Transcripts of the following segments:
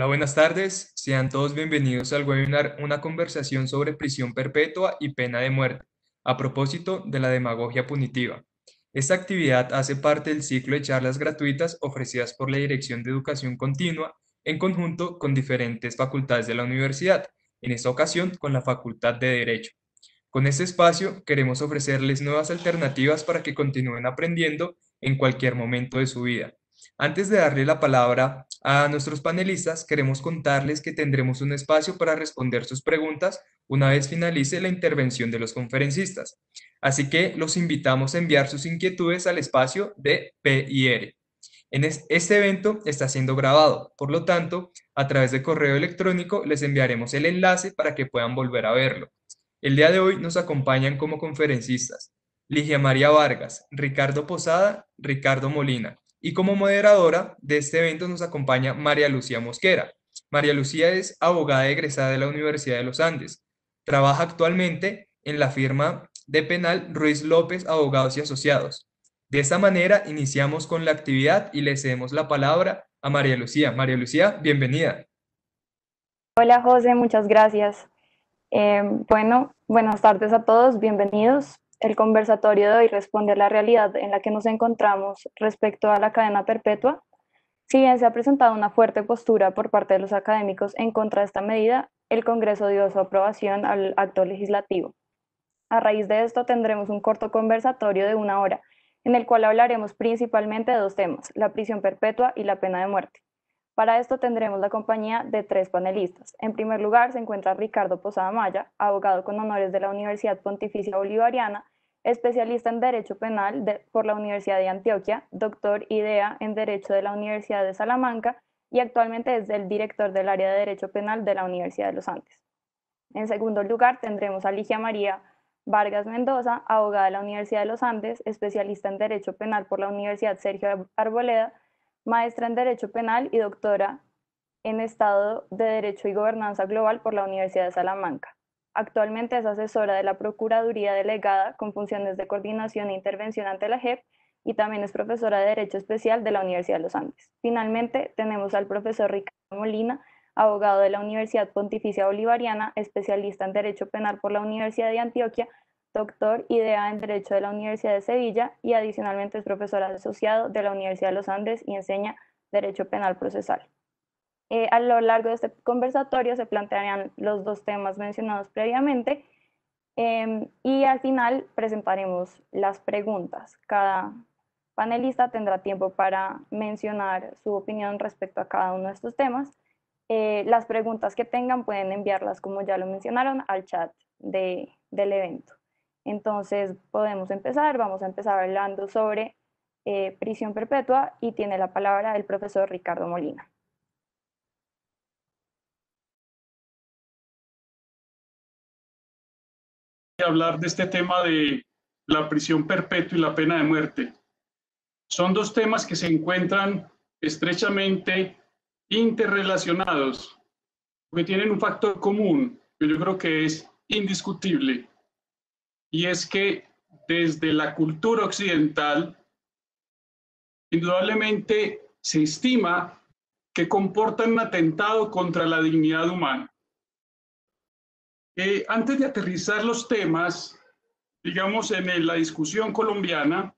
Hola, buenas tardes. Sean todos bienvenidos al webinar Una conversación sobre prisión perpetua y pena de muerte, a propósito de la demagogia punitiva. Esta actividad hace parte del ciclo de charlas gratuitas ofrecidas por la Dirección de Educación Continua en conjunto con diferentes facultades de la universidad, en esta ocasión con la Facultad de Derecho. Con este espacio queremos ofrecerles nuevas alternativas para que continúen aprendiendo en cualquier momento de su vida. Antes de darle la palabra a nuestros panelistas, queremos contarles que tendremos un espacio para responder sus preguntas una vez finalice la intervención de los conferencistas. Así que los invitamos a enviar sus inquietudes al espacio de PIR. En este evento está siendo grabado, por lo tanto, a través de correo electrónico les enviaremos el enlace para que puedan volver a verlo. El día de hoy nos acompañan como conferencistas Ligia María Vargas, Ricardo Posada, Ricardo Molina, y como moderadora de este evento nos acompaña María Lucía Mosquera. María Lucía es abogada egresada de la Universidad de los Andes. Trabaja actualmente en la firma de penal Ruiz López Abogados y Asociados. De esta manera iniciamos con la actividad y le cedemos la palabra a María Lucía. María Lucía, bienvenida. Hola José, muchas gracias. Eh, bueno, buenas tardes a todos, bienvenidos. El conversatorio de hoy responde a la realidad en la que nos encontramos respecto a la cadena perpetua. Si bien se ha presentado una fuerte postura por parte de los académicos en contra de esta medida, el Congreso dio su aprobación al acto legislativo. A raíz de esto tendremos un corto conversatorio de una hora, en el cual hablaremos principalmente de dos temas, la prisión perpetua y la pena de muerte. Para esto tendremos la compañía de tres panelistas. En primer lugar se encuentra Ricardo Posada Maya, abogado con honores de la Universidad Pontificia Bolivariana, especialista en Derecho Penal por la Universidad de Antioquia, doctor IDEA en Derecho de la Universidad de Salamanca y actualmente es el director del área de Derecho Penal de la Universidad de los Andes. En segundo lugar tendremos a Ligia María Vargas Mendoza, abogada de la Universidad de los Andes, especialista en Derecho Penal por la Universidad Sergio Arboleda, maestra en Derecho Penal y doctora en Estado de Derecho y Gobernanza Global por la Universidad de Salamanca. Actualmente es asesora de la Procuraduría Delegada con funciones de coordinación e intervención ante la JEP y también es profesora de Derecho Especial de la Universidad de los Andes. Finalmente, tenemos al profesor Ricardo Molina, abogado de la Universidad Pontificia Bolivariana, especialista en Derecho Penal por la Universidad de Antioquia, doctor IDEA en Derecho de la Universidad de Sevilla y adicionalmente es profesor asociado de la Universidad de los Andes y enseña Derecho Penal Procesal. Eh, a lo largo de este conversatorio se plantearán los dos temas mencionados previamente em, y al final presentaremos las preguntas. Cada panelista tendrá tiempo para mencionar su opinión respecto a cada uno de estos temas. Eh, las preguntas que tengan pueden enviarlas, como ya lo mencionaron, al chat del evento. Entonces podemos empezar, vamos a empezar hablando sobre eh, prisión perpetua y tiene la palabra el profesor Ricardo Molina. hablar de este tema de la prisión perpetua y la pena de muerte. Son dos temas que se encuentran estrechamente interrelacionados, porque tienen un factor común que yo creo que es indiscutible y es que desde la cultura occidental, indudablemente se estima que comportan un atentado contra la dignidad humana. Eh, antes de aterrizar los temas, digamos, en la discusión colombiana,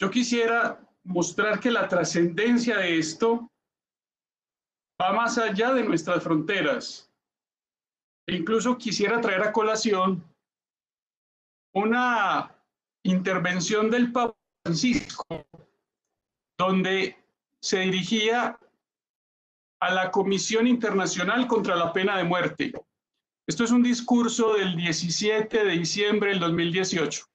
yo quisiera mostrar que la trascendencia de esto va más allá de nuestras fronteras. E incluso quisiera traer a colación una intervención del Papa Francisco, donde se dirigía a la Comisión Internacional contra la Pena de Muerte. Esto es un discurso del 17 de diciembre del 2018,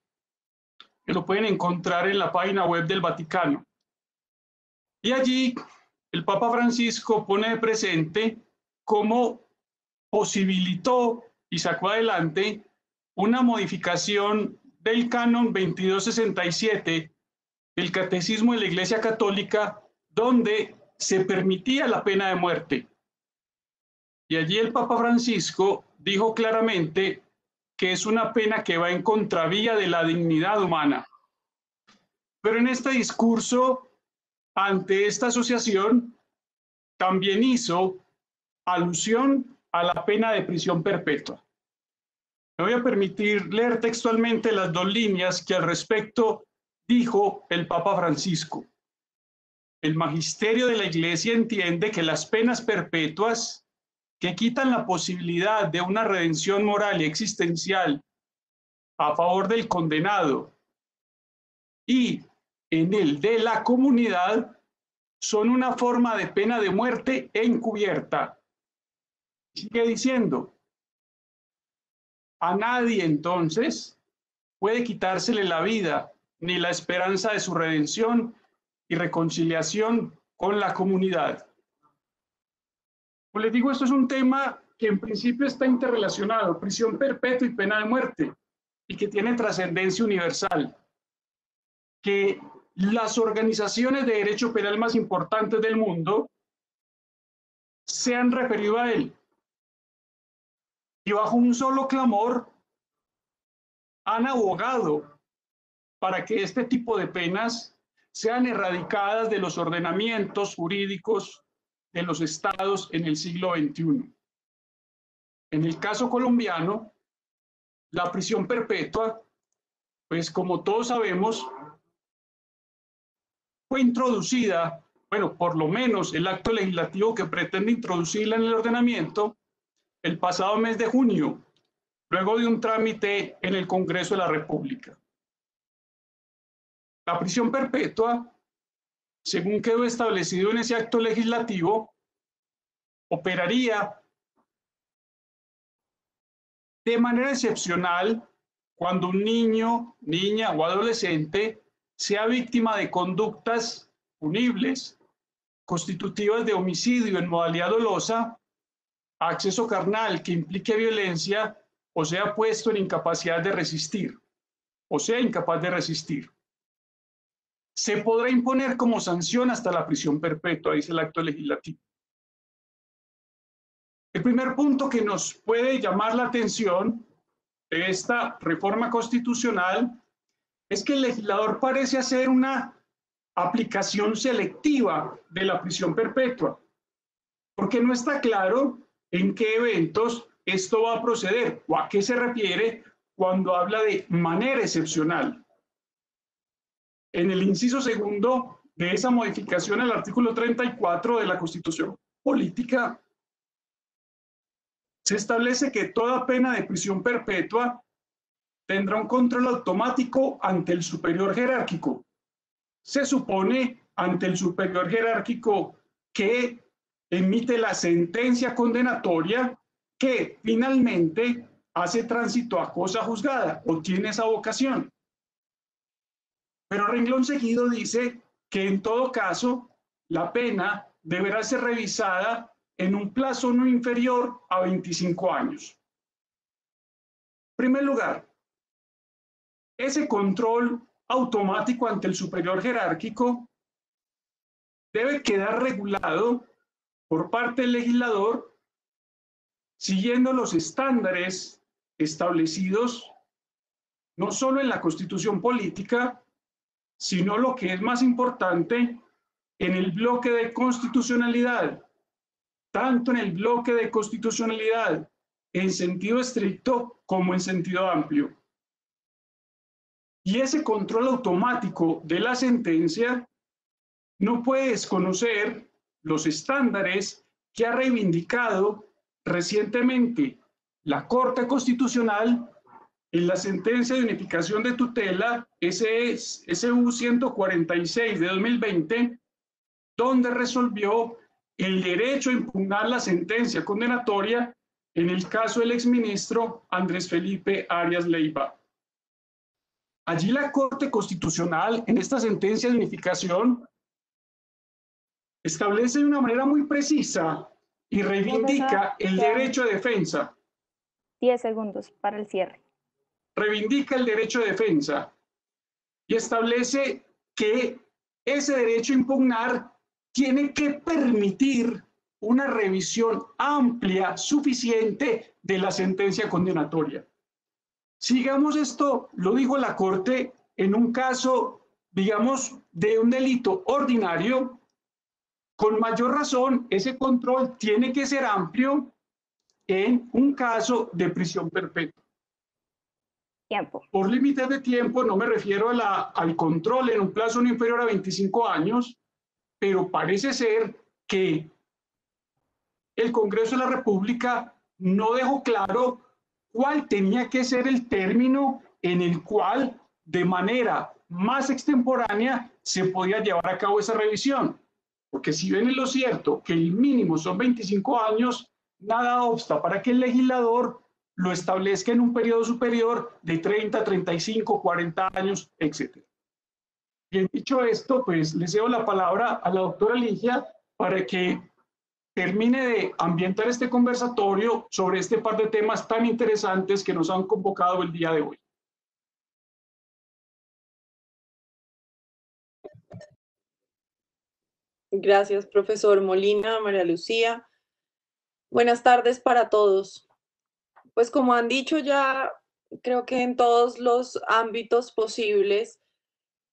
que lo pueden encontrar en la página web del Vaticano. Y allí el Papa Francisco pone de presente cómo posibilitó y sacó adelante una modificación del canon 2267 del Catecismo de la Iglesia Católica, donde se permitía la pena de muerte. Y allí el Papa Francisco dijo claramente que es una pena que va en contravía de la dignidad humana. Pero en este discurso, ante esta asociación, también hizo alusión a la pena de prisión perpetua. Me voy a permitir leer textualmente las dos líneas que al respecto dijo el Papa Francisco. El magisterio de la Iglesia entiende que las penas perpetuas que quitan la posibilidad de una redención moral y existencial a favor del condenado y en el de la comunidad son una forma de pena de muerte encubierta. Sigue diciendo, a nadie entonces puede quitársele la vida ni la esperanza de su redención y reconciliación con la comunidad. Como les digo, esto es un tema que en principio está interrelacionado, prisión perpetua y pena de muerte, y que tiene trascendencia universal. Que las organizaciones de derecho penal más importantes del mundo se han referido a él. Y bajo un solo clamor han abogado para que este tipo de penas sean erradicadas de los ordenamientos jurídicos de los estados en el siglo XXI. En el caso colombiano, la prisión perpetua, pues como todos sabemos, fue introducida, bueno, por lo menos el acto legislativo que pretende introducirla en el ordenamiento, el pasado mes de junio, luego de un trámite en el Congreso de la República. La prisión perpetua, según quedó establecido en ese acto legislativo, operaría de manera excepcional cuando un niño, niña o adolescente sea víctima de conductas punibles, constitutivas de homicidio en modalidad dolosa, acceso carnal que implique violencia o sea puesto en incapacidad de resistir, o sea incapaz de resistir. Se podrá imponer como sanción hasta la prisión perpetua, dice el acto legislativo. El primer punto que nos puede llamar la atención de esta reforma constitucional es que el legislador parece hacer una aplicación selectiva de la prisión perpetua, porque no está claro en qué eventos esto va a proceder o a qué se refiere cuando habla de manera excepcional. En el inciso segundo de esa modificación al artículo 34 de la Constitución Política, se establece que toda pena de prisión perpetua tendrá un control automático ante el superior jerárquico. Se supone ante el superior jerárquico que emite la sentencia condenatoria que finalmente hace tránsito a cosa juzgada o tiene esa vocación. Pero renglón seguido dice que en todo caso la pena deberá ser revisada en un plazo no inferior a 25 años. En primer lugar, ese control automático ante el superior jerárquico debe quedar regulado por parte del legislador siguiendo los estándares establecidos no solo en la constitución política, sino lo que es más importante, en el bloque de constitucionalidad, tanto en el bloque de constitucionalidad en sentido estricto como en sentido amplio. Y ese control automático de la sentencia no puede desconocer los estándares que ha reivindicado recientemente la Corte Constitucional en la sentencia de unificación de tutela SU 146 de 2020, donde resolvió el derecho a impugnar la sentencia condenatoria en el caso del exministro Andrés Felipe Arias Leiva. Allí la Corte Constitucional, en esta sentencia de unificación, establece de una manera muy precisa y reivindica el derecho de defensa. Diez segundos para el cierre. Reivindica el derecho de defensa y establece que ese derecho a impugnar tiene que permitir una revisión amplia, suficiente de la sentencia condenatoria. Sigamos esto, lo dijo la Corte en un caso, digamos, de un delito ordinario con mayor razón, ese control tiene que ser amplio en un caso de prisión perpetua. Tiempo. Por límites de tiempo no me refiero a la, al control en un plazo no inferior a 25 años, pero parece ser que el Congreso de la República no dejó claro cuál tenía que ser el término en el cual de manera más extemporánea se podía llevar a cabo esa revisión. Porque si ven en lo cierto que el mínimo son 25 años, nada obsta para que el legislador lo establezca en un periodo superior de 30, 35, 40 años, etc. Bien, dicho esto, pues le cedo la palabra a la doctora Ligia para que termine de ambientar este conversatorio sobre este par de temas tan interesantes que nos han convocado el día de hoy. Gracias, profesor Molina, María Lucía. Buenas tardes para todos. Pues como han dicho ya, creo que en todos los ámbitos posibles,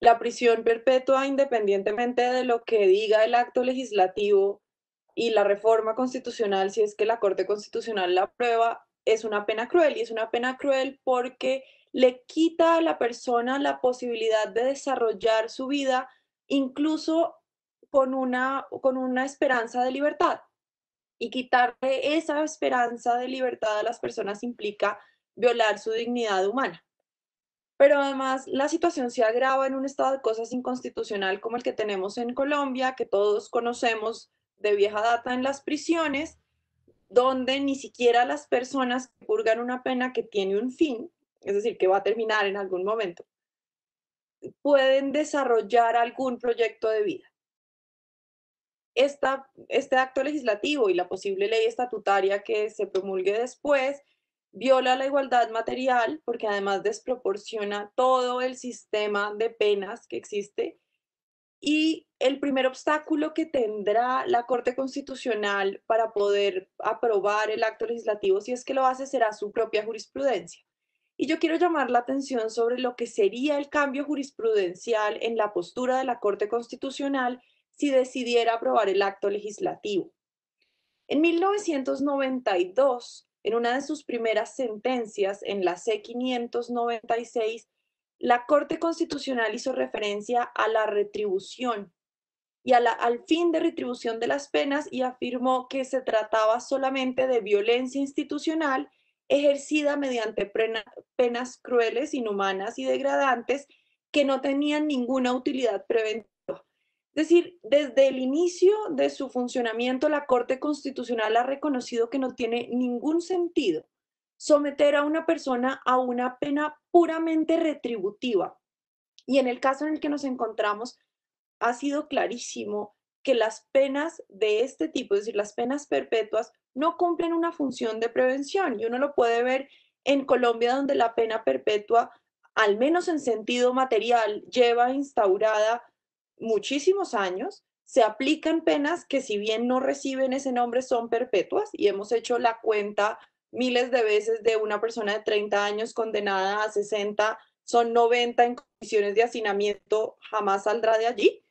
la prisión perpetua, independientemente de lo que diga el acto legislativo y la reforma constitucional, si es que la Corte Constitucional la aprueba, es una pena cruel. Y es una pena cruel porque le quita a la persona la posibilidad de desarrollar su vida, incluso con una, con una esperanza de libertad. Y quitarle esa esperanza de libertad a las personas implica violar su dignidad humana. Pero además la situación se agrava en un estado de cosas inconstitucional como el que tenemos en Colombia, que todos conocemos de vieja data en las prisiones, donde ni siquiera las personas que purgan una pena que tiene un fin, es decir, que va a terminar en algún momento, pueden desarrollar algún proyecto de vida esta, este acto legislativo y la posible ley estatutaria que se promulgue después viola la igualdad material porque además desproporciona todo el sistema de penas que existe y el primer obstáculo que tendrá la Corte Constitucional para poder aprobar el acto legislativo, si es que lo hace, será su propia jurisprudencia. Y yo quiero llamar la atención sobre lo que sería el cambio jurisprudencial en la postura de la Corte Constitucional si decidiera aprobar el acto legislativo. En 1992, en una de sus primeras sentencias, en la C-596, la Corte Constitucional hizo referencia a la retribución y al fin de retribución de las penas y afirmó que se trataba solamente de violencia institucional ejercida mediante penas crueles, inhumanas y degradantes que no tenían ninguna utilidad preventiva es decir, desde el inicio de su funcionamiento, la Corte Constitucional ha reconocido que no tiene ningún sentido someter a una persona a una pena puramente retributiva. Y en el caso en el que nos encontramos, ha sido clarísimo que las penas de este tipo, es decir, las penas perpetuas, no cumplen una función de prevención. Y uno lo puede ver en Colombia, donde la pena perpetua, al menos en sentido material, lleva instaurada muchísimos años, se aplican penas que si bien no reciben ese nombre son perpetuas y hemos hecho la cuenta miles de veces de una persona de 30 años condenada a 60, son 90 en condiciones de hacinamiento, jamás saldrá de allí.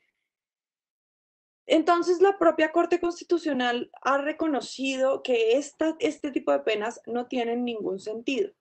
Entonces, la propia Corte Constitucional ha reconocido que esta, este tipo de penas no tienen ningún sentido.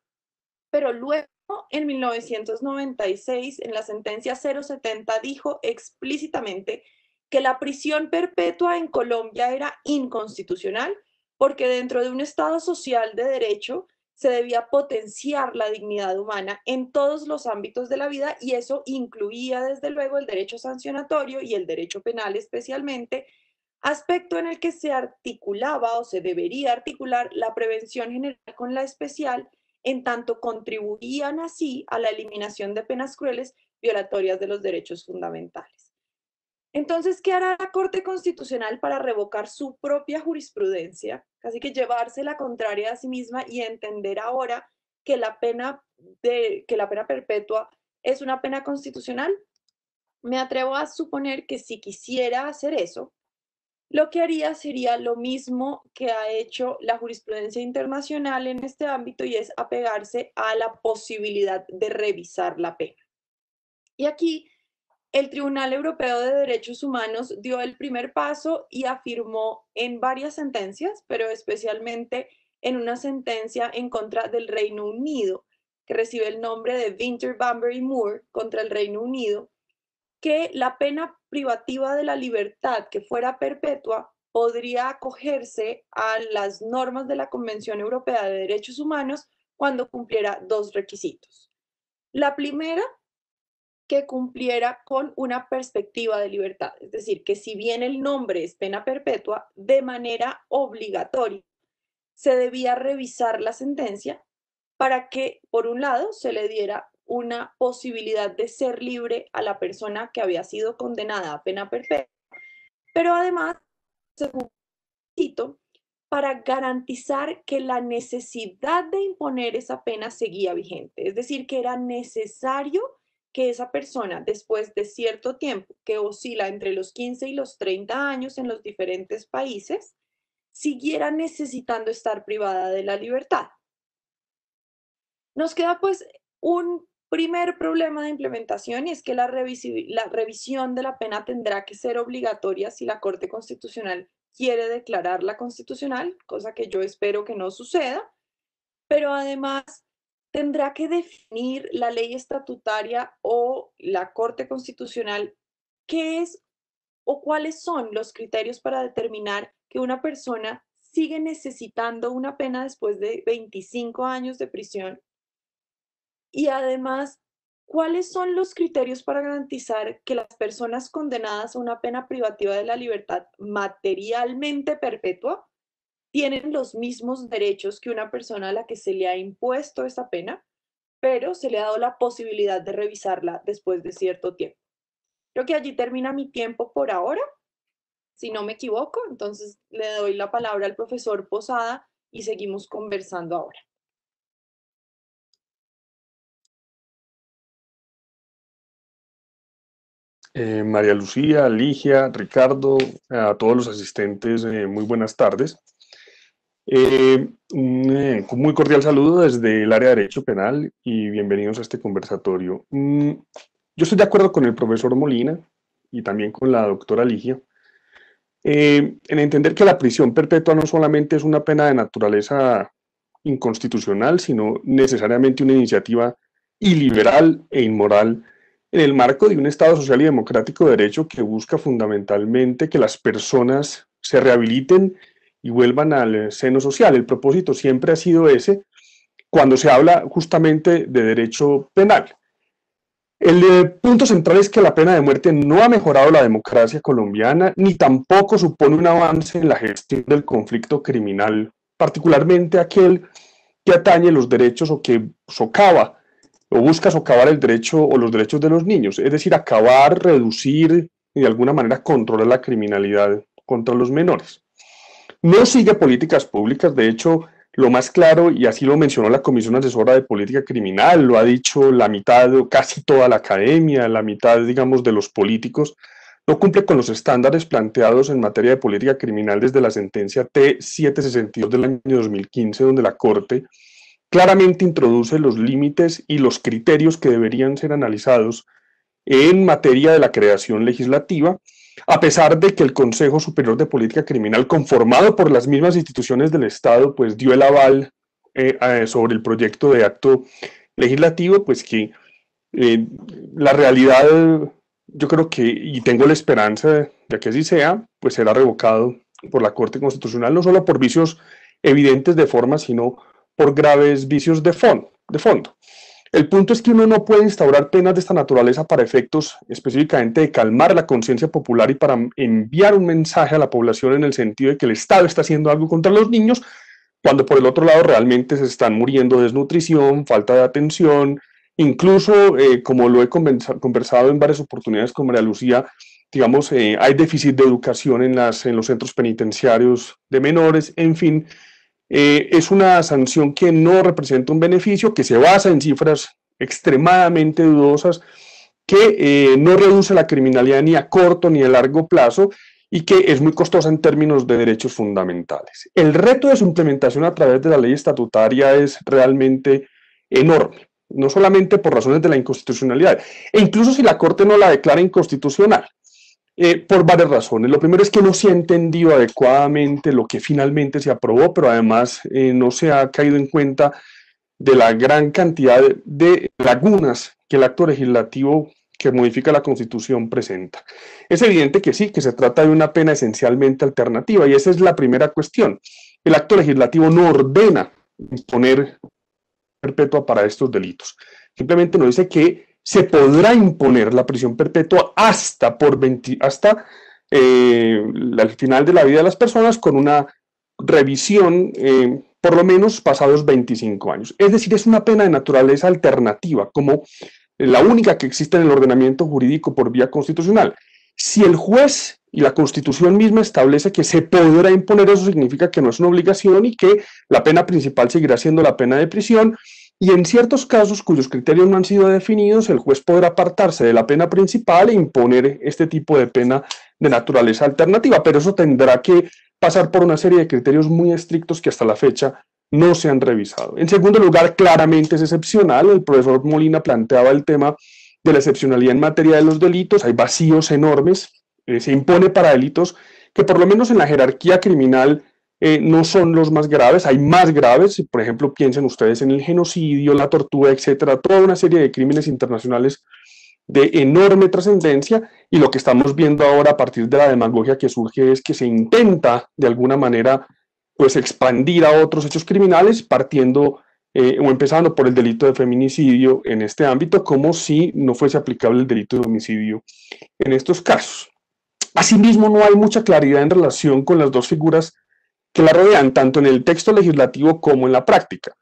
Pero luego en 1996, en la sentencia 070, dijo explícitamente que la prisión perpetua en Colombia era inconstitucional porque dentro de un Estado social de derecho se debía potenciar la dignidad humana en todos los ámbitos de la vida y eso incluía desde luego el derecho sancionatorio y el derecho penal especialmente, aspecto en el que se articulaba o se debería articular la prevención general con la especial en tanto contribuían así a la eliminación de penas crueles violatorias de los derechos fundamentales. Entonces, ¿qué hará la Corte Constitucional para revocar su propia jurisprudencia? Casi que llevarse la contraria a sí misma y entender ahora que la pena, de, que la pena perpetua es una pena constitucional. Me atrevo a suponer que si quisiera hacer eso, lo que haría sería lo mismo que ha hecho la jurisprudencia internacional en este ámbito y es apegarse a la posibilidad de revisar la pena. Y aquí el Tribunal Europeo de Derechos Humanos dio el primer paso y afirmó en varias sentencias, pero especialmente en una sentencia en contra del Reino Unido, que recibe el nombre de Winter Bambury Moore contra el Reino Unido, que la pena privativa de la libertad que fuera perpetua podría acogerse a las normas de la Convención Europea de Derechos Humanos cuando cumpliera dos requisitos. La primera que cumpliera con una perspectiva de libertad. Es decir, que si bien el nombre es pena perpetua, de manera obligatoria se debía revisar la sentencia para que, por un lado, se le diera una posibilidad de ser libre a la persona que había sido condenada a pena perpetua, pero además, según para garantizar que la necesidad de imponer esa pena seguía vigente, es decir, que era necesario que esa persona, después de cierto tiempo, que oscila entre los 15 y los 30 años en los diferentes países, siguiera necesitando estar privada de la libertad. Nos queda pues un primer problema de implementación es que la revisión de la pena tendrá que ser obligatoria si la Corte Constitucional quiere declararla constitucional, cosa que yo espero que no suceda, pero además tendrá que definir la ley estatutaria o la Corte Constitucional qué es o cuáles son los criterios para determinar que una persona sigue necesitando una pena después de 25 años de prisión. Y además, ¿cuáles son los criterios para garantizar que las personas condenadas a una pena privativa de la libertad materialmente perpetua tienen los mismos derechos que una persona a la que se le ha impuesto esa pena, pero se le ha dado la posibilidad de revisarla después de cierto tiempo. Creo que allí termina mi tiempo por ahora, si no me equivoco, entonces le doy la palabra al profesor Posada y seguimos conversando ahora. Eh, María Lucía, Ligia, Ricardo, a todos los asistentes, eh, muy buenas tardes. Eh, un eh, muy cordial saludo desde el área de Derecho Penal y bienvenidos a este conversatorio. Mm, yo estoy de acuerdo con el profesor Molina y también con la doctora Ligia eh, en entender que la prisión perpetua no solamente es una pena de naturaleza inconstitucional, sino necesariamente una iniciativa iliberal e inmoral en el marco de un Estado social y democrático de derecho que busca fundamentalmente que las personas se rehabiliten y vuelvan al seno social. El propósito siempre ha sido ese cuando se habla justamente de derecho penal. El eh, punto central es que la pena de muerte no ha mejorado la democracia colombiana ni tampoco supone un avance en la gestión del conflicto criminal, particularmente aquel que atañe los derechos o que socava o busca socavar el derecho o los derechos de los niños, es decir, acabar, reducir y de alguna manera controlar la criminalidad contra los menores. No sigue políticas públicas, de hecho, lo más claro, y así lo mencionó la Comisión Asesora de Política Criminal, lo ha dicho la mitad, casi toda la academia, la mitad, digamos, de los políticos, no cumple con los estándares planteados en materia de política criminal desde la sentencia T762 del año 2015, donde la Corte claramente introduce los límites y los criterios que deberían ser analizados en materia de la creación legislativa a pesar de que el Consejo Superior de Política Criminal, conformado por las mismas instituciones del Estado, pues dio el aval eh, sobre el proyecto de acto legislativo, pues que eh, la realidad, yo creo que, y tengo la esperanza de que así sea, pues será revocado por la Corte Constitucional, no solo por vicios evidentes de forma, sino por graves vicios de, fondo. El punto es que uno no puede instaurar penas de esta naturaleza para efectos específicamente de calmar la conciencia popular y para enviar un mensaje a la población en el sentido de que el Estado está haciendo algo contra los niños, cuando por el otro lado realmente se están muriendo de desnutrición, falta de atención, incluso eh, como lo he conversado en varias oportunidades con María Lucía, digamos, eh, hay déficit de educación en los centros penitenciarios de menores, en fin, eh, es una sanción que no representa un beneficio, que se basa en cifras extremadamente dudosas, que eh, no reduce la criminalidad ni a corto ni a largo plazo y que es muy costosa en términos de derechos fundamentales. El reto de su implementación a través de la ley estatutaria es realmente enorme. no solamente por razones de la inconstitucionalidad, e incluso si la Corte no la declara inconstitucional, eh, por varias razones. Lo primero es que no se ha entendido adecuadamente lo que finalmente se aprobó, pero además eh, no se ha caído en cuenta de la gran cantidad de lagunas que el acto legislativo que modifica la Constitución presenta. Es evidente que sí, que se trata de una pena esencialmente alternativa y esa es la primera cuestión. El acto legislativo no ordena imponer perpetua para estos delitos. Simplemente nos dice que se podrá imponer la prisión perpetua hasta, por hasta eh, el final de la vida de las personas con una revisión eh, por lo menos pasados 25 años. Es decir, es una pena de naturaleza alternativa, como la única que existe en el ordenamiento jurídico por vía constitucional. Si el juez y la constitución misma establece que se podrá imponer, eso significa que no es una obligación y que la pena principal seguirá siendo la pena de prisión. Y en ciertos casos cuyos criterios no han sido definidos, el juez podrá apartarse de la pena principal e imponer este tipo de pena de naturaleza alternativa, pero eso tendrá que pasar por una serie de criterios muy estrictos que hasta la fecha no se han revisado. En segundo lugar, claramente es excepcional. El profesor Molina planteaba el tema de la excepcionalidad en materia de los delitos. Hay vacíos enormes. Eh, se impone para delitos que por lo menos en la jerarquía criminal eh, no son los más graves, hay más graves, por ejemplo, piensen ustedes en el genocidio, la tortura, etcétera, toda una serie de crímenes internacionales de enorme trascendencia y lo que estamos viendo ahora a partir de la demagogia que surge es que se intenta de alguna manera pues expandir a otros hechos criminales partiendo eh, o empezando por el delito de feminicidio en este ámbito, como si no fuese aplicable el delito de homicidio en estos casos. Asimismo, no hay mucha claridad en relación con las dos figuras que la rodean, tanto en el texto legislativo como en la práctica.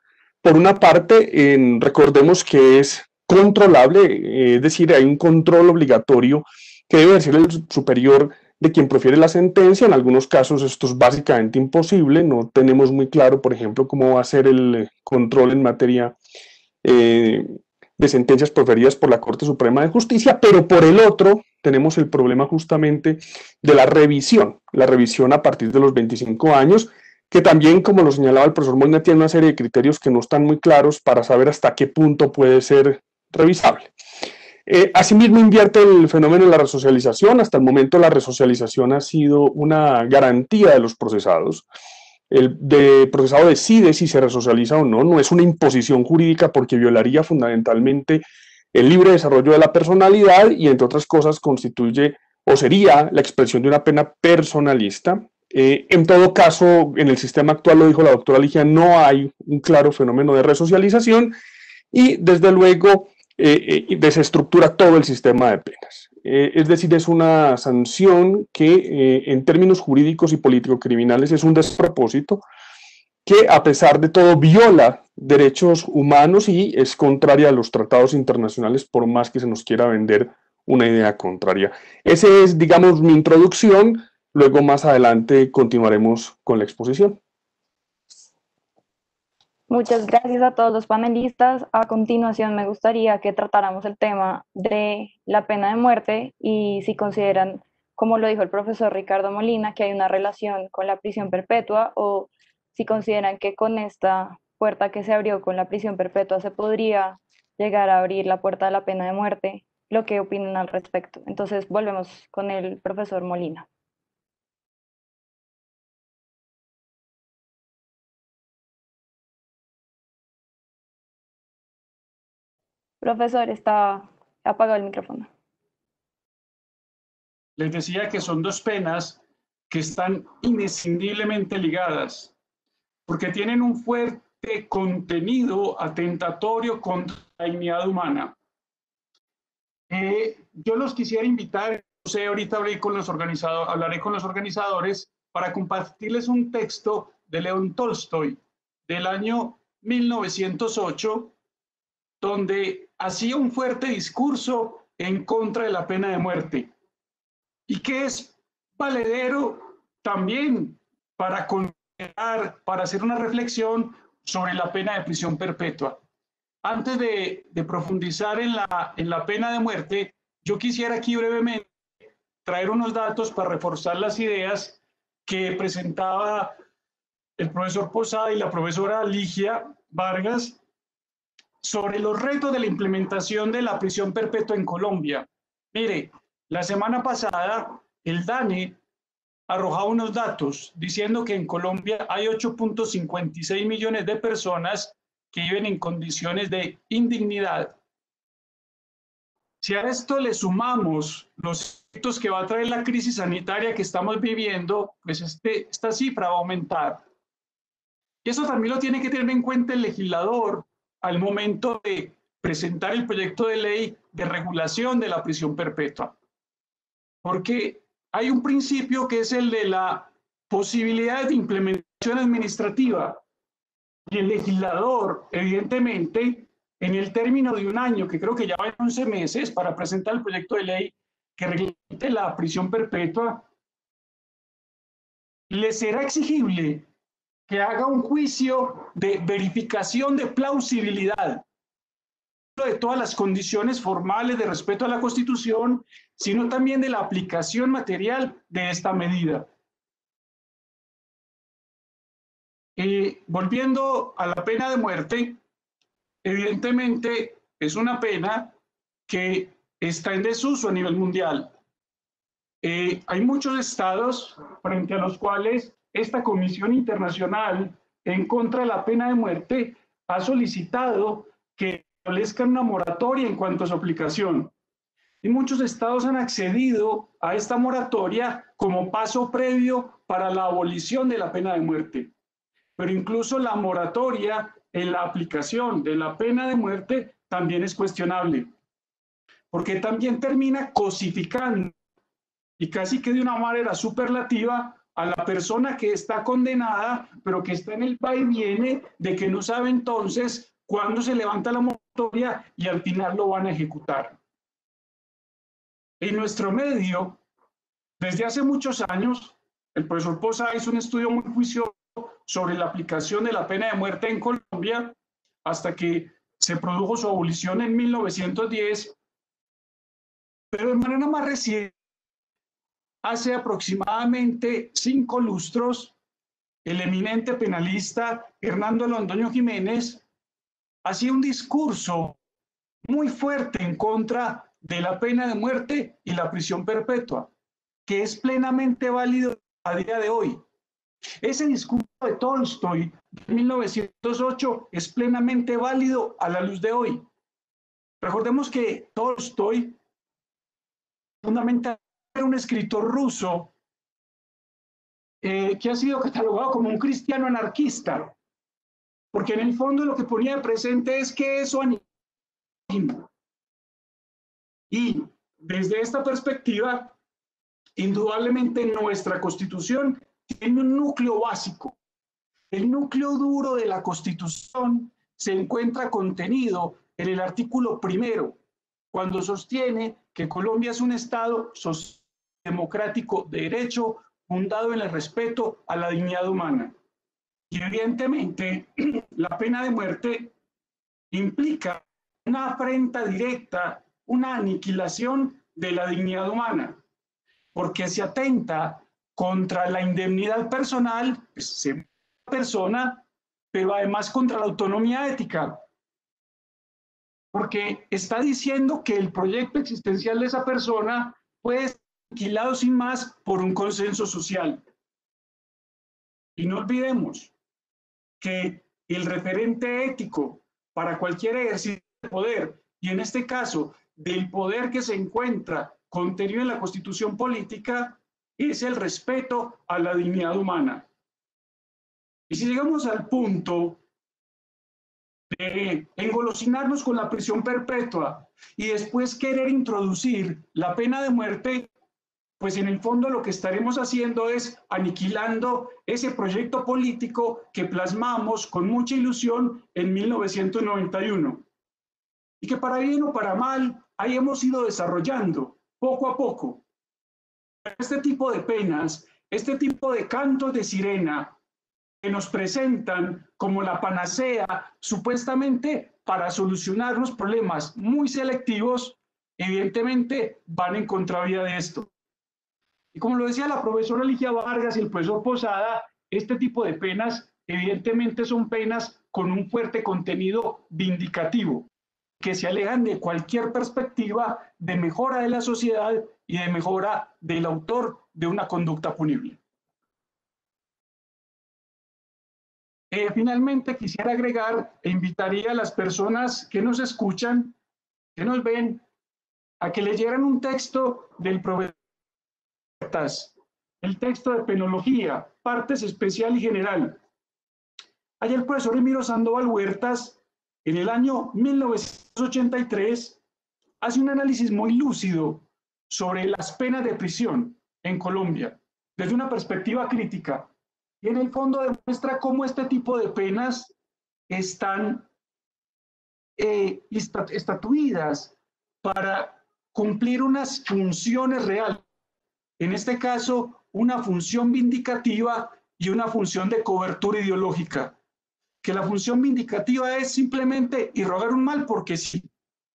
Por una parte, recordemos que es controlable, eh, es decir, hay un control obligatorio que debe ser el superior de quien prefiere la sentencia. En algunos casos esto es básicamente imposible. No tenemos muy claro, por ejemplo, cómo va a ser el control en materia eh, de sentencias proferidas por la Corte Suprema de Justicia, pero por el otro tenemos el problema justamente de la revisión, la revisión a partir de los 25 años, que también, como lo señalaba el profesor Molina, tiene una serie de criterios que no están muy claros para saber hasta qué punto puede ser revisable. Eh, asimismo, invierte el fenómeno de la resocialización. Hasta el momento la resocialización ha sido una garantía de los procesados. El procesado decide si se resocializa o no, no es una imposición jurídica porque violaría fundamentalmente el libre desarrollo de la personalidad y entre otras cosas constituye o sería la expresión de una pena personalista. Eh, en todo caso, en el sistema actual, lo dijo la doctora Ligia, no hay un claro fenómeno de resocialización y desde luego eh, eh, desestructura todo el sistema de penas. Eh, es decir, es una sanción que en términos jurídicos y político-criminales es un despropósito que a pesar de todo viola derechos humanos y es contraria a los tratados internacionales por más que se nos quiera vender una idea contraria. Esa es, digamos, mi introducción. Luego más adelante continuaremos con la exposición. Muchas gracias a todos los panelistas. A continuación me gustaría que tratáramos el tema de la pena de muerte y si consideran, como lo dijo el profesor Ricardo Molina, que hay una relación con la prisión perpetua o si consideran que con esta puerta que se abrió con la prisión perpetua se podría llegar a abrir la puerta de la pena de muerte, lo que opinan al respecto. Entonces volvemos con el profesor Molina. Profesor, está apagado el micrófono. Les decía que son dos penas que están inescindiblemente ligadas, porque tienen un fuerte contenido atentatorio contra la dignidad humana. Eh, yo los quisiera invitar, no sé, ahorita hablaré con los organizadores, hablaré con los organizadores para compartirles un texto de León Tolstoy del año 1908, donde hacía un fuerte discurso en contra de la pena de muerte y que es valedero también para considerar, para hacer una reflexión sobre la pena de prisión perpetua. Antes de, profundizar en la, en la pena de muerte, yo quisiera aquí brevemente traer unos datos para reforzar las ideas que presentaba el profesor Posada y la profesora Ligia Vargas sobre los retos de la implementación de la prisión perpetua en Colombia. Mire, la semana pasada el DANE arrojaba unos datos diciendo que en Colombia hay 8.56 millones de personas que viven en condiciones de indignidad. Si a esto le sumamos los efectos que va a traer la crisis sanitaria que estamos viviendo, pues este, esta cifra va a aumentar. Y eso también lo tiene que tener en cuenta el legislador al momento de presentar el proyecto de ley de regulación de la prisión perpetua. Porque hay un principio que es el de la posibilidad de implementación administrativa. Y el legislador, evidentemente, en el término de un año, que creo que ya va 11 meses para presentar el proyecto de ley que reglamente la prisión perpetua, le será exigible que haga un juicio de verificación de plausibilidad de todas las condiciones formales de respeto a la Constitución, sino también de la aplicación material de esta medida. Y volviendo a la pena de muerte, evidentemente es una pena que está en desuso a nivel mundial. Eh, hay muchos estados frente a los cuales esta Comisión Internacional en contra de la pena de muerte ha solicitado que establezcan una moratoria en cuanto a su aplicación. Y muchos estados han accedido a esta moratoria como paso previo para la abolición de la pena de muerte. Pero incluso la moratoria en la aplicación de la pena de muerte también es cuestionable, porque también termina cosificando y casi que de una manera superlativa a la persona que está condenada, pero que está en el va y viene de que no sabe entonces cuándo se levanta la moratoria y al final lo van a ejecutar. En nuestro medio, desde hace muchos años, el profesor Poza hizo un estudio muy juicioso sobre la aplicación de la pena de muerte en Colombia hasta que se produjo su abolición en 1910, pero de manera más reciente Hace aproximadamente cinco lustros, el eminente penalista Hernando Londoño Jiménez hacía un discurso muy fuerte en contra de la pena de muerte y la prisión perpetua, que es plenamente válido a día de hoy. Ese discurso de Tolstoy de 1908 es plenamente válido a la luz de hoy. Recordemos que Tolstoy fundamentalmente un escritor ruso eh, que ha sido catalogado como un cristiano anarquista, porque en el fondo lo que ponía de presente es que eso anima. Y desde esta perspectiva, indudablemente nuestra constitución tiene un núcleo básico. El núcleo duro de la constitución se encuentra contenido en el artículo primero, cuando sostiene que Colombia es un Estado social democrático de derecho fundado en el respeto a la dignidad humana. Y evidentemente la pena de muerte implica una afrenta directa, una aniquilación de la dignidad humana, porque se atenta contra la indemnidad personal, pues, persona, pero además contra la autonomía ética, porque está diciendo que el proyecto existencial de esa persona puede alquilado sin más por un consenso social. Y no olvidemos que el referente ético para cualquier ejercicio de poder, y en este caso del poder que se encuentra contenido en la constitución política, es el respeto a la dignidad humana. Y si llegamos al punto de engolosinarnos con la prisión perpetua y después querer introducir la pena de muerte, pues en el fondo lo que estaremos haciendo es aniquilando ese proyecto político que plasmamos con mucha ilusión en 1991 y que para bien o para mal ahí hemos ido desarrollando poco a poco. Este tipo de penas, este tipo de cantos de sirena que nos presentan como la panacea supuestamente para solucionar los problemas muy selectivos, evidentemente van en contravía de esto. Y como lo decía la profesora Ligia Vargas y el profesor Posada, este tipo de penas evidentemente son penas con un fuerte contenido vindicativo, que se alejan de cualquier perspectiva de mejora de la sociedad y de mejora del autor de una conducta punible. Eh, finalmente, quisiera agregar e invitaría a las personas que nos escuchan, que nos ven, a que leyeran un texto del profesor el texto de penología, partes especial y general. Allá el profesor Emiro Sandoval Huertas, en el año 1983, hace un análisis muy lúcido sobre las penas de prisión en Colombia, desde una perspectiva crítica. Y en el fondo demuestra cómo este tipo de penas están eh, estatuidas para cumplir unas funciones reales. En este caso, una función vindicativa y una función de cobertura ideológica. Que la función vindicativa es simplemente irrogar un mal porque sí.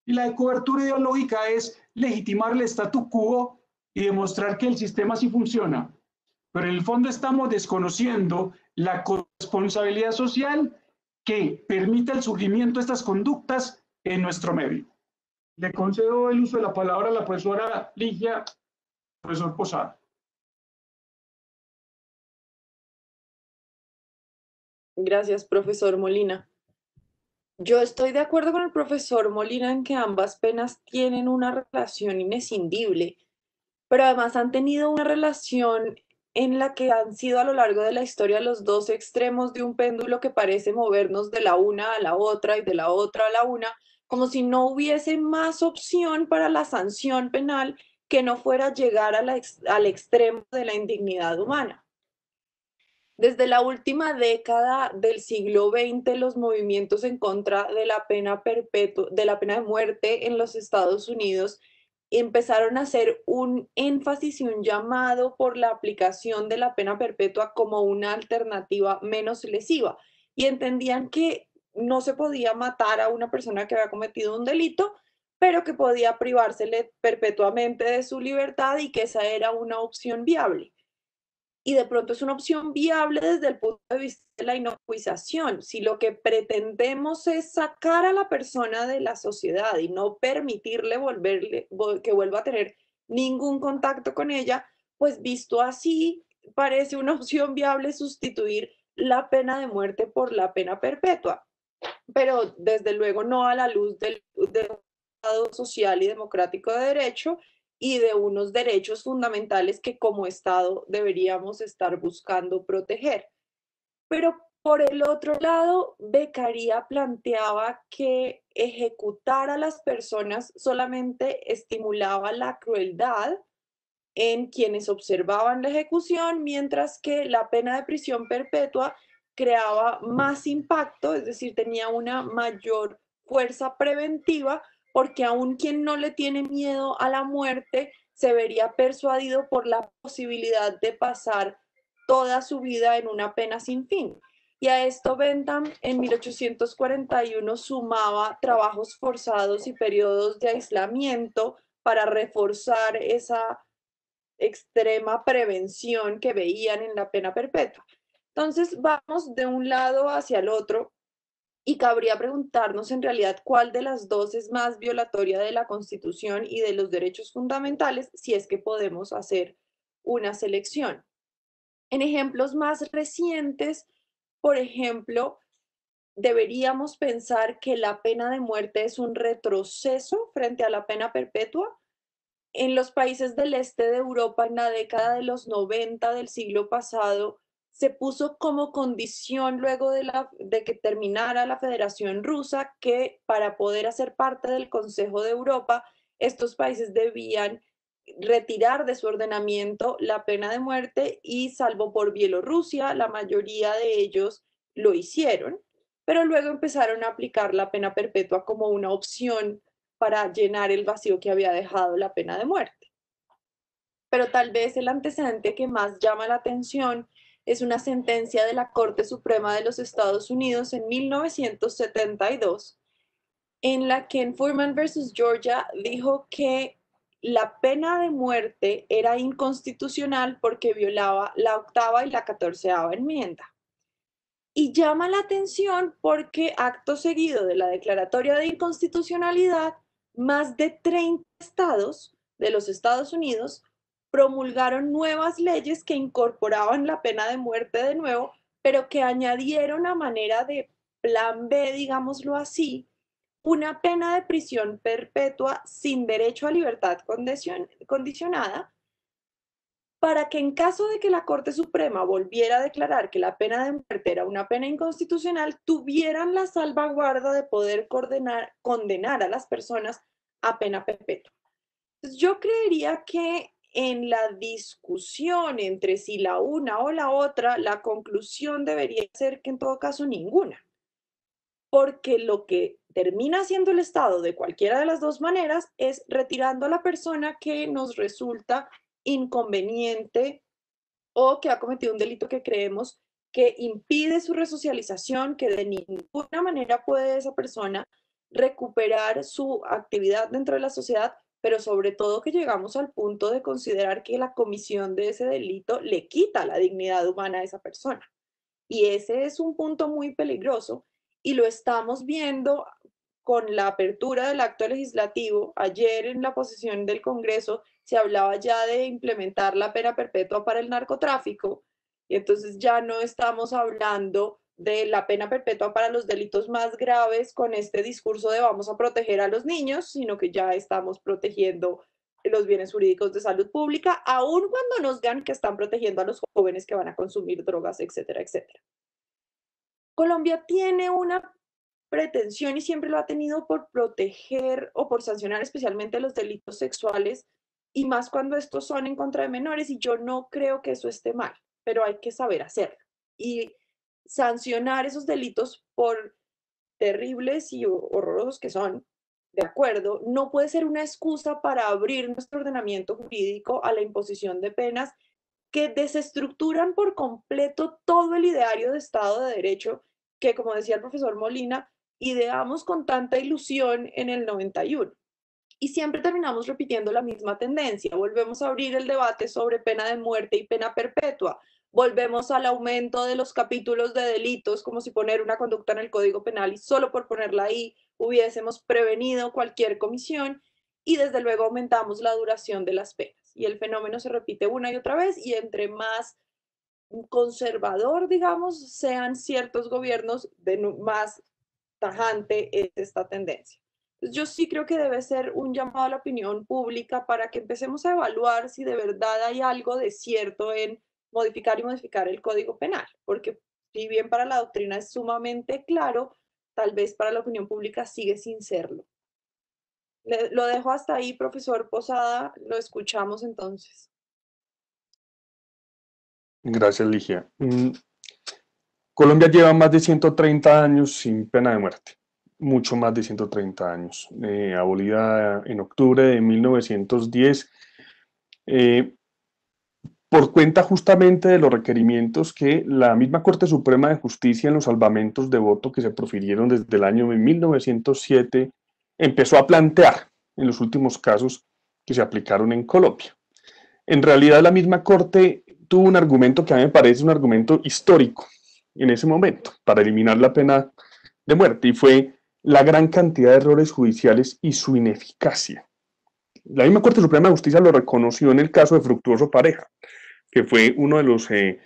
Y la de cobertura ideológica es legitimar el statu quo y demostrar que el sistema sí funciona. Pero en el fondo estamos desconociendo la corresponsabilidad social que permite el surgimiento de estas conductas en nuestro medio. Le concedo el uso de la palabra a la profesora Ligia, profesor Posada. Gracias, profesor Molina. Yo estoy de acuerdo con el profesor Molina en que ambas penas tienen una relación inescindible, pero además han tenido una relación en la que han sido a lo largo de la historia los dos extremos de un péndulo que parece movernos de la una a la otra y de la otra a la una, como si no hubiese más opción para la sanción penal que no fuera llegar al extremo de la indignidad humana. Desde la última década del siglo XX, los movimientos en contra de la pena perpetua, de la pena de muerte en los Estados Unidos empezaron a hacer un énfasis y un llamado por la aplicación de la pena perpetua como una alternativa menos lesiva y entendían que no se podía matar a una persona que había cometido un delito, pero que podía privársele perpetuamente de su libertad y que esa era una opción viable y de pronto es una opción viable desde el punto de vista de la inocuización. Si lo que pretendemos es sacar a la persona de la sociedad y no permitirle volverle, que vuelva a tener ningún contacto con ella, pues visto así, parece una opción viable sustituir la pena de muerte por la pena perpetua. Pero desde luego no a la luz del, Estado social y democrático de derecho y de unos derechos fundamentales que como Estado deberíamos estar buscando proteger. Pero por el otro lado, Becaría planteaba que ejecutar a las personas solamente estimulaba la crueldad en quienes observaban la ejecución, mientras que la pena de prisión perpetua creaba más impacto, es decir, tenía una mayor fuerza preventiva porque aún quien no le tiene miedo a la muerte se vería persuadido por la posibilidad de pasar toda su vida en una pena sin fin. Y a esto Bentham en 1841 sumaba trabajos forzados y periodos de aislamiento para reforzar esa extrema prevención que veían en la pena perpetua. Entonces vamos de un lado hacia el otro y cabría preguntarnos en realidad cuál de las dos es más violatoria de la Constitución y de los derechos fundamentales si es que podemos hacer una selección. En ejemplos más recientes, por ejemplo, deberíamos pensar que la pena de muerte es un retroceso frente a la pena perpetua. En los países del este de Europa, en la década de los 90 del siglo pasado, se puso como condición luego de, la, de que terminara la Federación Rusa que para poder hacer parte del Consejo de Europa, estos países debían retirar de su ordenamiento la pena de muerte y salvo por Bielorrusia, la mayoría de ellos lo hicieron, pero luego empezaron a aplicar la pena perpetua como una opción para llenar el vacío que había dejado la pena de muerte. Pero tal vez el antecedente que más llama la atención es una sentencia de la Corte Suprema de los Estados Unidos en 1972, en la que en Furman versus Georgia dijo que la pena de muerte era inconstitucional porque violaba la octava y la catorceava enmienda. Y llama la atención porque acto seguido de la declaratoria de inconstitucionalidad, más de 30 estados de los Estados Unidos promulgaron nuevas leyes que incorporaban la pena de muerte de nuevo, pero que añadieron a manera de plan B, digámoslo así, una pena de prisión perpetua sin derecho a libertad condicionada para que en caso de que la Corte Suprema volviera a declarar que la pena de muerte era una pena inconstitucional, tuvieran la salvaguarda de poder condenar a las personas a pena perpetua. yo creería que en la discusión entre si la una o la otra, la conclusión debería ser que en todo caso ninguna. Porque lo que termina siendo el Estado de cualquiera de las dos maneras es retirando a la persona que nos resulta inconveniente o que ha cometido un delito que creemos que impide su resocialización, que de ninguna manera puede esa persona recuperar su actividad dentro de la sociedad, pero sobre todo que llegamos al punto de considerar que la comisión de ese delito le quita la dignidad humana a esa persona. Y ese es un punto muy peligroso y lo estamos viendo con la apertura del acto legislativo. Ayer en la posición del Congreso se hablaba ya de implementar la pena perpetua para el narcotráfico y entonces ya no estamos hablando de la pena perpetua para los delitos más graves con este discurso de vamos a proteger a los niños, sino que ya estamos protegiendo los bienes jurídicos de salud pública, aun cuando nos digan que están protegiendo a los jóvenes que van a consumir drogas, etcétera, etcétera. Colombia tiene una pretensión y siempre lo ha tenido por proteger o por sancionar especialmente los delitos sexuales y más cuando estos son en contra de menores y yo no creo que eso esté mal, pero hay que saber hacerlo. Y sancionar esos delitos por terribles y horrorosos que son, de acuerdo, no puede ser una excusa para abrir nuestro ordenamiento jurídico a la imposición de penas que desestructuran por completo todo el ideario de Estado de Derecho que, como decía el profesor Molina, ideamos con tanta ilusión en el 91. Y siempre terminamos repitiendo la misma tendencia. Volvemos a abrir el debate sobre pena de muerte y pena perpetua volvemos al aumento de los capítulos de delitos, como si poner una conducta en el Código Penal y solo por ponerla ahí hubiésemos prevenido cualquier comisión y desde luego aumentamos la duración de las penas. Y el fenómeno se repite una y otra vez y entre más conservador, digamos, sean ciertos gobiernos, de más tajante es esta tendencia. yo sí creo que debe ser un llamado a la opinión pública para que empecemos a evaluar si de verdad hay algo de cierto en modificar y modificar el código penal, porque si bien para la doctrina es sumamente claro, tal vez para la opinión pública sigue sin serlo. lo dejo hasta ahí, profesor Posada, lo escuchamos entonces. Gracias, Ligia. Mm, Colombia lleva más de 130 años sin pena de muerte, mucho más de 130 años. Eh, abolida en octubre de 1910. Eh, por cuenta justamente de los requerimientos que la misma Corte Suprema de Justicia en los salvamentos de voto que se profirieron desde el año 1907 empezó a plantear en los últimos casos que se aplicaron en Colombia. En realidad la misma Corte tuvo un argumento que a mí me parece un argumento histórico en ese momento para eliminar la pena de muerte y fue la gran cantidad de errores judiciales y su ineficacia. La misma Corte Suprema de Justicia lo reconoció en el caso de Fructuoso Pareja, que fue uno de los eh,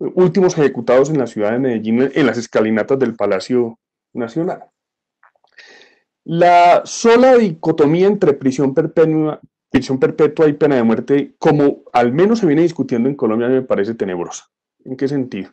últimos ejecutados en la ciudad de Medellín en las escalinatas del Palacio Nacional. La sola dicotomía entre prisión perpetua, prisión perpetua y pena de muerte, como al menos se viene discutiendo en Colombia, me parece tenebrosa. ¿En qué sentido?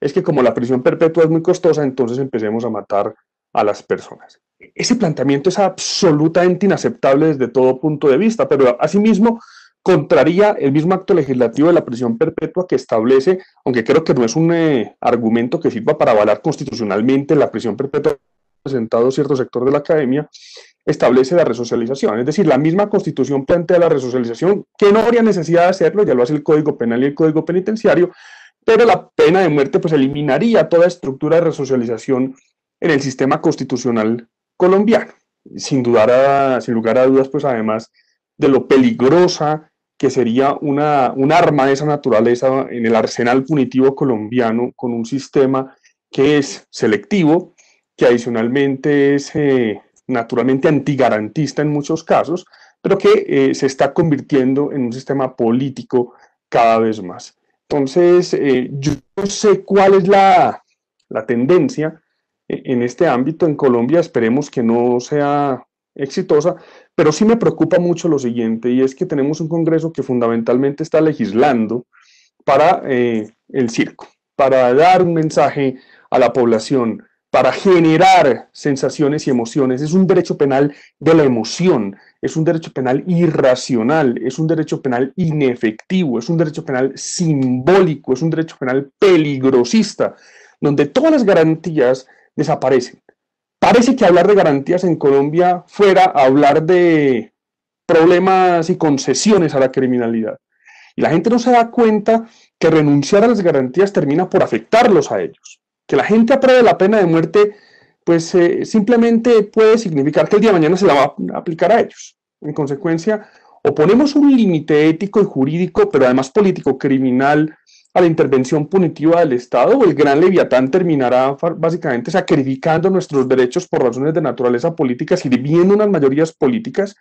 Es que como la prisión perpetua es muy costosa, entonces empecemos a matar a las personas. Ese planteamiento es absolutamente inaceptable desde todo punto de vista, pero asimismo contraría el mismo acto legislativo de la prisión perpetua que establece, aunque creo que no es un eh, argumento que sirva para avalar constitucionalmente la prisión perpetua presentado cierto sector de la academia, establece la resocialización. Es decir, la misma constitución plantea la resocialización, que no habría necesidad de hacerlo, ya lo hace el Código Penal y el Código Penitenciario, pero la pena de muerte pues eliminaría toda estructura de resocialización en el sistema constitucional colombiano. Sin, dudar sin lugar a dudas, pues además de lo peligrosa que sería una, un arma de esa naturaleza en el arsenal punitivo colombiano con un sistema que es selectivo, que adicionalmente es eh, naturalmente antigarantista en muchos casos, pero que eh, se está convirtiendo en un sistema político cada vez más. Entonces, eh, yo no sé cuál es la, la tendencia en este ámbito en Colombia, esperemos que no sea exitosa, pero sí me preocupa mucho lo siguiente, y es que tenemos un Congreso que fundamentalmente está legislando para eh, el circo, para dar un mensaje a la población, para generar sensaciones y emociones. Es un derecho penal de la emoción, es un derecho penal irracional, es un derecho penal inefectivo, es un derecho penal simbólico, es un derecho penal peligrosista, donde todas las garantías desaparecen. Parece que hablar de garantías en Colombia fuera hablar de problemas y concesiones a la criminalidad. Y la gente no se da cuenta que renunciar a las garantías termina por afectarlos a ellos. Que la gente apruebe la pena de muerte, pues eh, simplemente puede significar que el día de mañana se la va a aplicar a ellos. En consecuencia, o ponemos un límite ético y jurídico, pero además político criminal a la intervención punitiva del Estado, el gran leviatán terminará básicamente sacrificando nuestros derechos por razones de naturaleza política, sirviendo unas mayorías políticas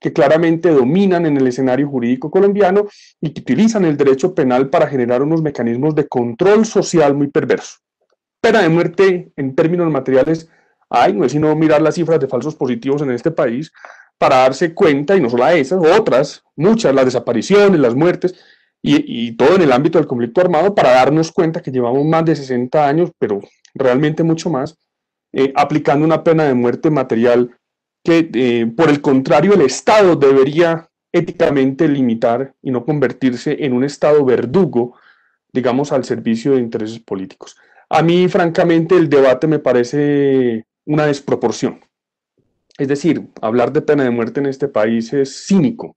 que claramente dominan en el escenario jurídico colombiano y que utilizan el derecho penal para generar unos mecanismos de control social muy perversos. Pena de muerte en términos materiales hay, no es sino mirar las cifras de falsos positivos en este país para darse cuenta, y no solo a esas, otras, muchas, las desapariciones, las muertes, y, todo en el ámbito del conflicto armado, para darnos cuenta que llevamos más de 60 años, pero realmente mucho más, eh, aplicando una pena de muerte material que eh, por el contrario el Estado debería éticamente limitar y no convertirse en un Estado verdugo, digamos, al servicio de intereses políticos. A mí, francamente, el debate me parece una desproporción. Es decir, hablar de pena de muerte en este país es cínico,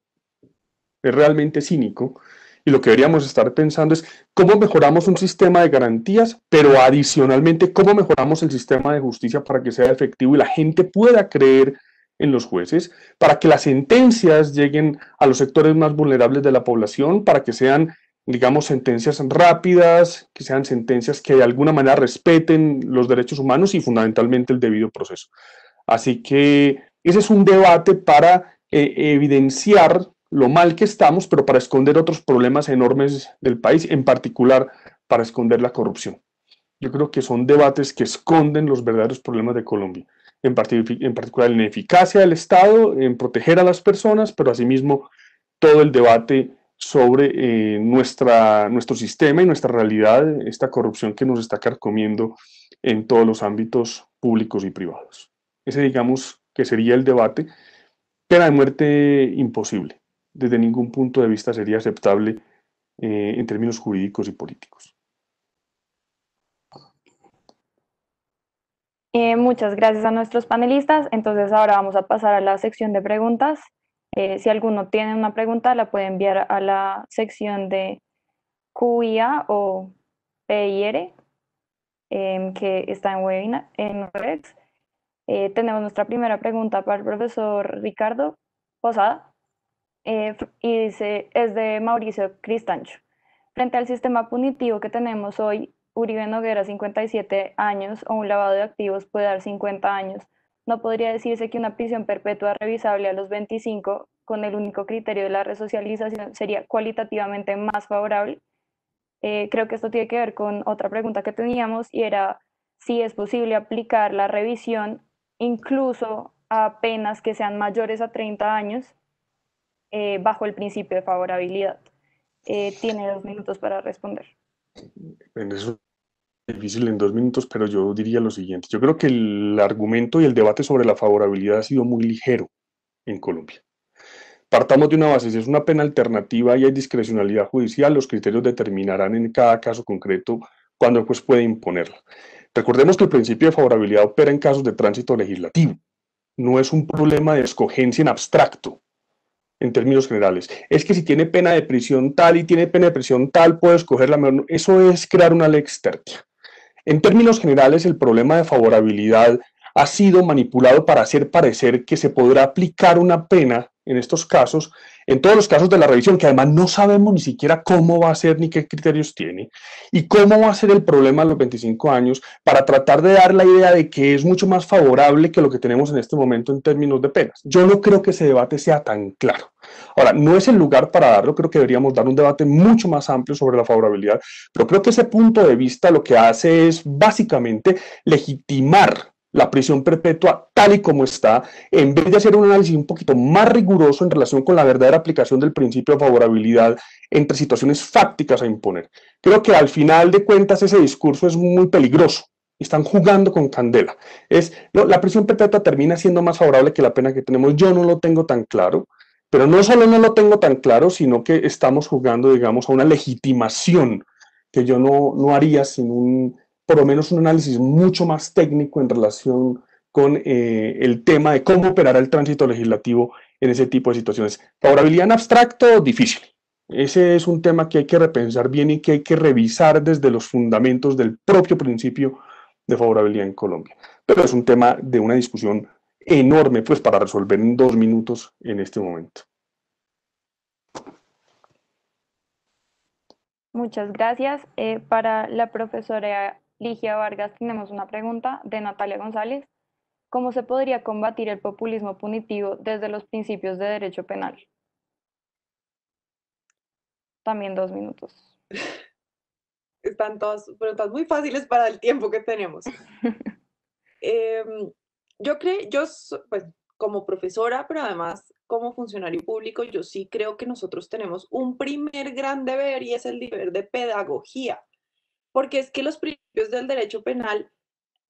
es realmente cínico. Y lo que deberíamos estar pensando es cómo mejoramos un sistema de garantías, pero adicionalmente cómo mejoramos el sistema de justicia para que sea efectivo y la gente pueda creer en los jueces, para que las sentencias lleguen a los sectores más vulnerables de la población, para que sean, digamos, sentencias rápidas, que sean sentencias que de alguna manera respeten los derechos humanos y fundamentalmente el debido proceso. Así que ese es un debate para eh, evidenciar lo mal que estamos, pero para esconder otros problemas enormes del país, en particular para esconder la corrupción. Yo creo que son debates que esconden los verdaderos problemas de Colombia en, particular la eficacia del Estado, en proteger a las personas, pero asimismo todo el debate sobre eh, nuestra, nuestro sistema y nuestra realidad, esta corrupción que nos está carcomiendo en todos los ámbitos públicos y privados. Ese digamos que sería el debate. Pena de muerte imposible. Desde ningún punto de vista sería aceptable eh, en términos jurídicos y políticos. Eh, muchas gracias a nuestros panelistas. Entonces ahora vamos a pasar a la sección de preguntas. Eh, si alguno tiene una pregunta, la puede enviar a la sección de QIA o PIR, em, que está en webinar, en Webex. Tenemos nuestra primera pregunta para el profesor Ricardo Posada. Y dice, es de Mauricio Cristancho. Frente al sistema punitivo que tenemos hoy, Uribe Noguera 57 años o un lavado de activos puede dar 50 años. No podría decirse que una prisión perpetua revisable a los 25 con el único criterio de la resocialización sería cualitativamente más favorable. Eh, creo que esto tiene que ver con otra pregunta que teníamos y era si es posible aplicar la revisión incluso a penas que sean mayores a 30 años eh, bajo el principio de favorabilidad. Eh, tiene dos minutos para responder. Eso es difícil en dos minutos, pero yo diría lo siguiente. Yo creo que el argumento y el debate sobre la favorabilidad ha sido muy ligero en Colombia. Partamos de una base, si es una pena alternativa y hay discrecionalidad judicial, los criterios determinarán en cada caso concreto cuándo el juez puede imponerla. Recordemos que el principio de favorabilidad opera en casos de tránsito legislativo. No es un problema de escogencia en abstracto en términos generales. Es que si tiene pena de prisión tal y tiene pena de prisión tal, puede escoger la. Eso es crear una lex tercia. En términos generales, el problema de favorabilidad ha sido manipulado para hacer parecer que se podrá aplicar una pena en estos casos, en todos los casos de la revisión, que además no sabemos ni siquiera cómo va a ser ni qué criterios tiene, y cómo va a ser el problema a los 25 años, para tratar de dar la idea de que es mucho más favorable que lo que tenemos en este momento en términos de penas. Yo no creo que ese debate sea tan claro. Ahora, no es el lugar para darlo, creo que deberíamos dar un debate mucho más amplio sobre la favorabilidad, pero creo que ese punto de vista lo que hace es básicamente legitimar la prisión perpetua tal y como está, en vez de hacer un análisis un poquito más riguroso en relación con la verdadera aplicación del principio de favorabilidad entre situaciones fácticas a imponer. Creo que al final de cuentas ese discurso es muy peligroso. Están jugando con candela. Es, la prisión perpetua termina siendo más favorable que la pena que tenemos. Yo no lo tengo tan claro, pero no solo no lo tengo tan claro, sino que estamos jugando, digamos, a una legitimación que yo no, no haría sin un por lo menos un análisis mucho más técnico en relación con eh, el tema de cómo operará el tránsito legislativo en ese tipo de situaciones. Favorabilidad en abstracto, difícil. Ese es un tema que hay que repensar bien y que hay que revisar desde los fundamentos del propio principio de favorabilidad en Colombia. Pero es un tema de una discusión enorme pues para resolver en dos minutos en este momento. Muchas gracias. Eh, para la profesora Ligia Vargas, tenemos una pregunta de Natalia González. ¿Cómo se podría combatir el populismo punitivo desde los principios de derecho penal? También dos minutos. Están todas preguntas muy fáciles para el tiempo que tenemos. Em, yo creo, yo, pues, como profesora, pero además como funcionario público, yo sí creo que nosotros tenemos un primer gran deber y es el deber de pedagogía porque es que los principios del derecho penal,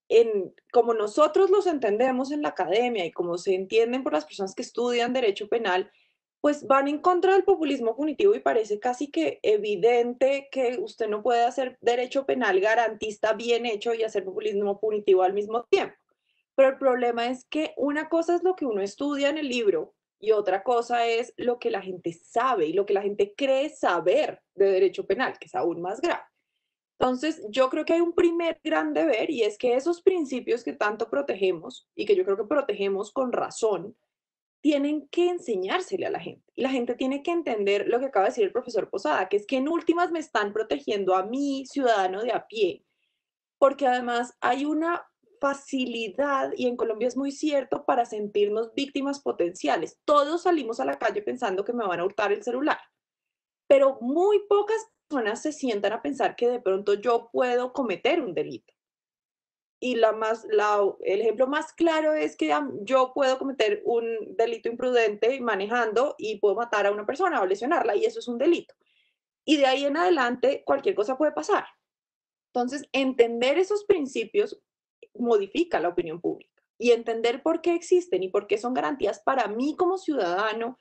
en, como nosotros los entendemos en la academia y como se entienden por las personas que estudian derecho penal, pues van en contra del populismo punitivo y parece casi que evidente que usted no puede hacer derecho penal garantista bien hecho y hacer populismo punitivo al mismo tiempo. Pero el problema es que una cosa es lo que uno estudia en el libro y otra cosa es lo que la gente sabe y lo que la gente cree saber de derecho penal, que es aún más grave. Entonces, yo creo que hay un primer gran deber y es que esos principios que tanto protegemos y que yo creo que protegemos con razón, tienen que enseñársele a la gente. Y la gente tiene que entender lo que acaba de decir el profesor Posada, que es que en últimas me están protegiendo a mí, ciudadano de a pie, porque además hay una facilidad, y en Colombia es muy cierto, para sentirnos víctimas potenciales. Todos salimos a la calle pensando que me van a hurtar el celular, pero muy pocas se sientan a pensar que de pronto yo puedo cometer un delito. Y la más, el ejemplo más claro es que yo puedo cometer un delito imprudente manejando y puedo matar a una persona o lesionarla y eso es un delito. Y de ahí en adelante cualquier cosa puede pasar. Entonces, entender esos principios modifica la opinión pública y entender por qué existen y por qué son garantías para mí como ciudadano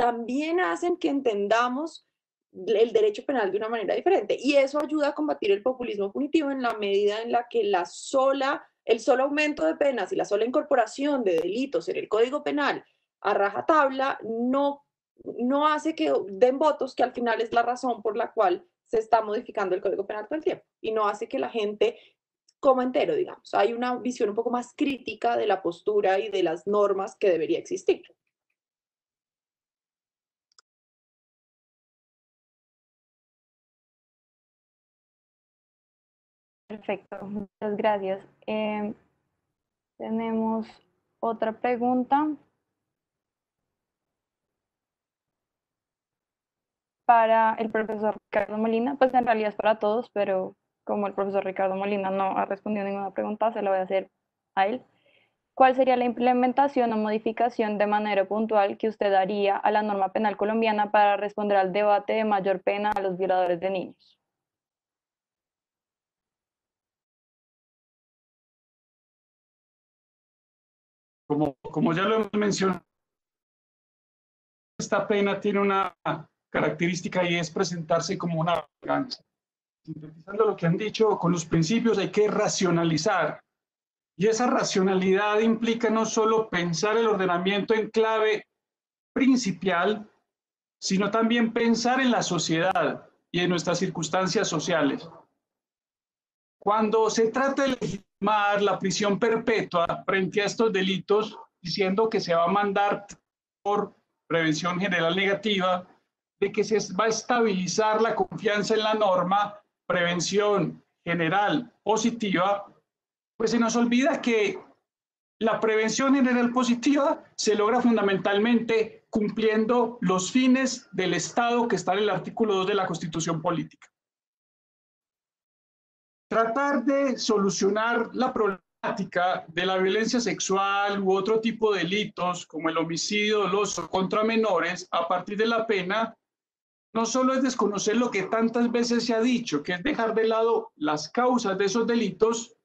también hacen que entendamos el derecho penal de una manera diferente. Y eso ayuda a combatir el populismo punitivo en la medida en la que la sola, el solo aumento de penas y la sola incorporación de delitos en el Código Penal a rajatabla no, no hace que den votos, que al final es la razón por la cual se está modificando el Código Penal todo el tiempo, y no hace que la gente coma entero, digamos. Hay una visión un poco más crítica de la postura y de las normas que debería existir. Perfecto, muchas gracias. Em, tenemos otra pregunta. Para el profesor Ricardo Molina, pues en realidad es para todos, pero como el profesor Ricardo Molina no ha respondido ninguna pregunta, se la voy a hacer a él. ¿Cuál sería la implementación o modificación de manera puntual que usted daría a la norma penal colombiana para responder al debate de mayor pena a los violadores de niños? Como, ya lo hemos mencionado, esta pena tiene una característica y es presentarse como una venganza. Sintetizando lo que han dicho, con los principios hay que racionalizar. Y esa racionalidad implica no solo pensar el ordenamiento en clave principal, sino también pensar en la sociedad y en nuestras circunstancias sociales. Cuando se trata de la prisión perpetua frente a estos delitos, diciendo que se va a mandar por prevención general negativa, de que se va a estabilizar la confianza en la norma, prevención general positiva, pues se nos olvida que la prevención general positiva se logra fundamentalmente cumpliendo los fines del Estado que está en el artículo 2 de la Constitución Política. Tratar de solucionar la problemática de la violencia sexual u otro tipo de delitos como el homicidio doloso contra menores a partir de la pena no solo es desconocer lo que tantas veces se ha dicho, que es dejar de lado las causas de esos delitos,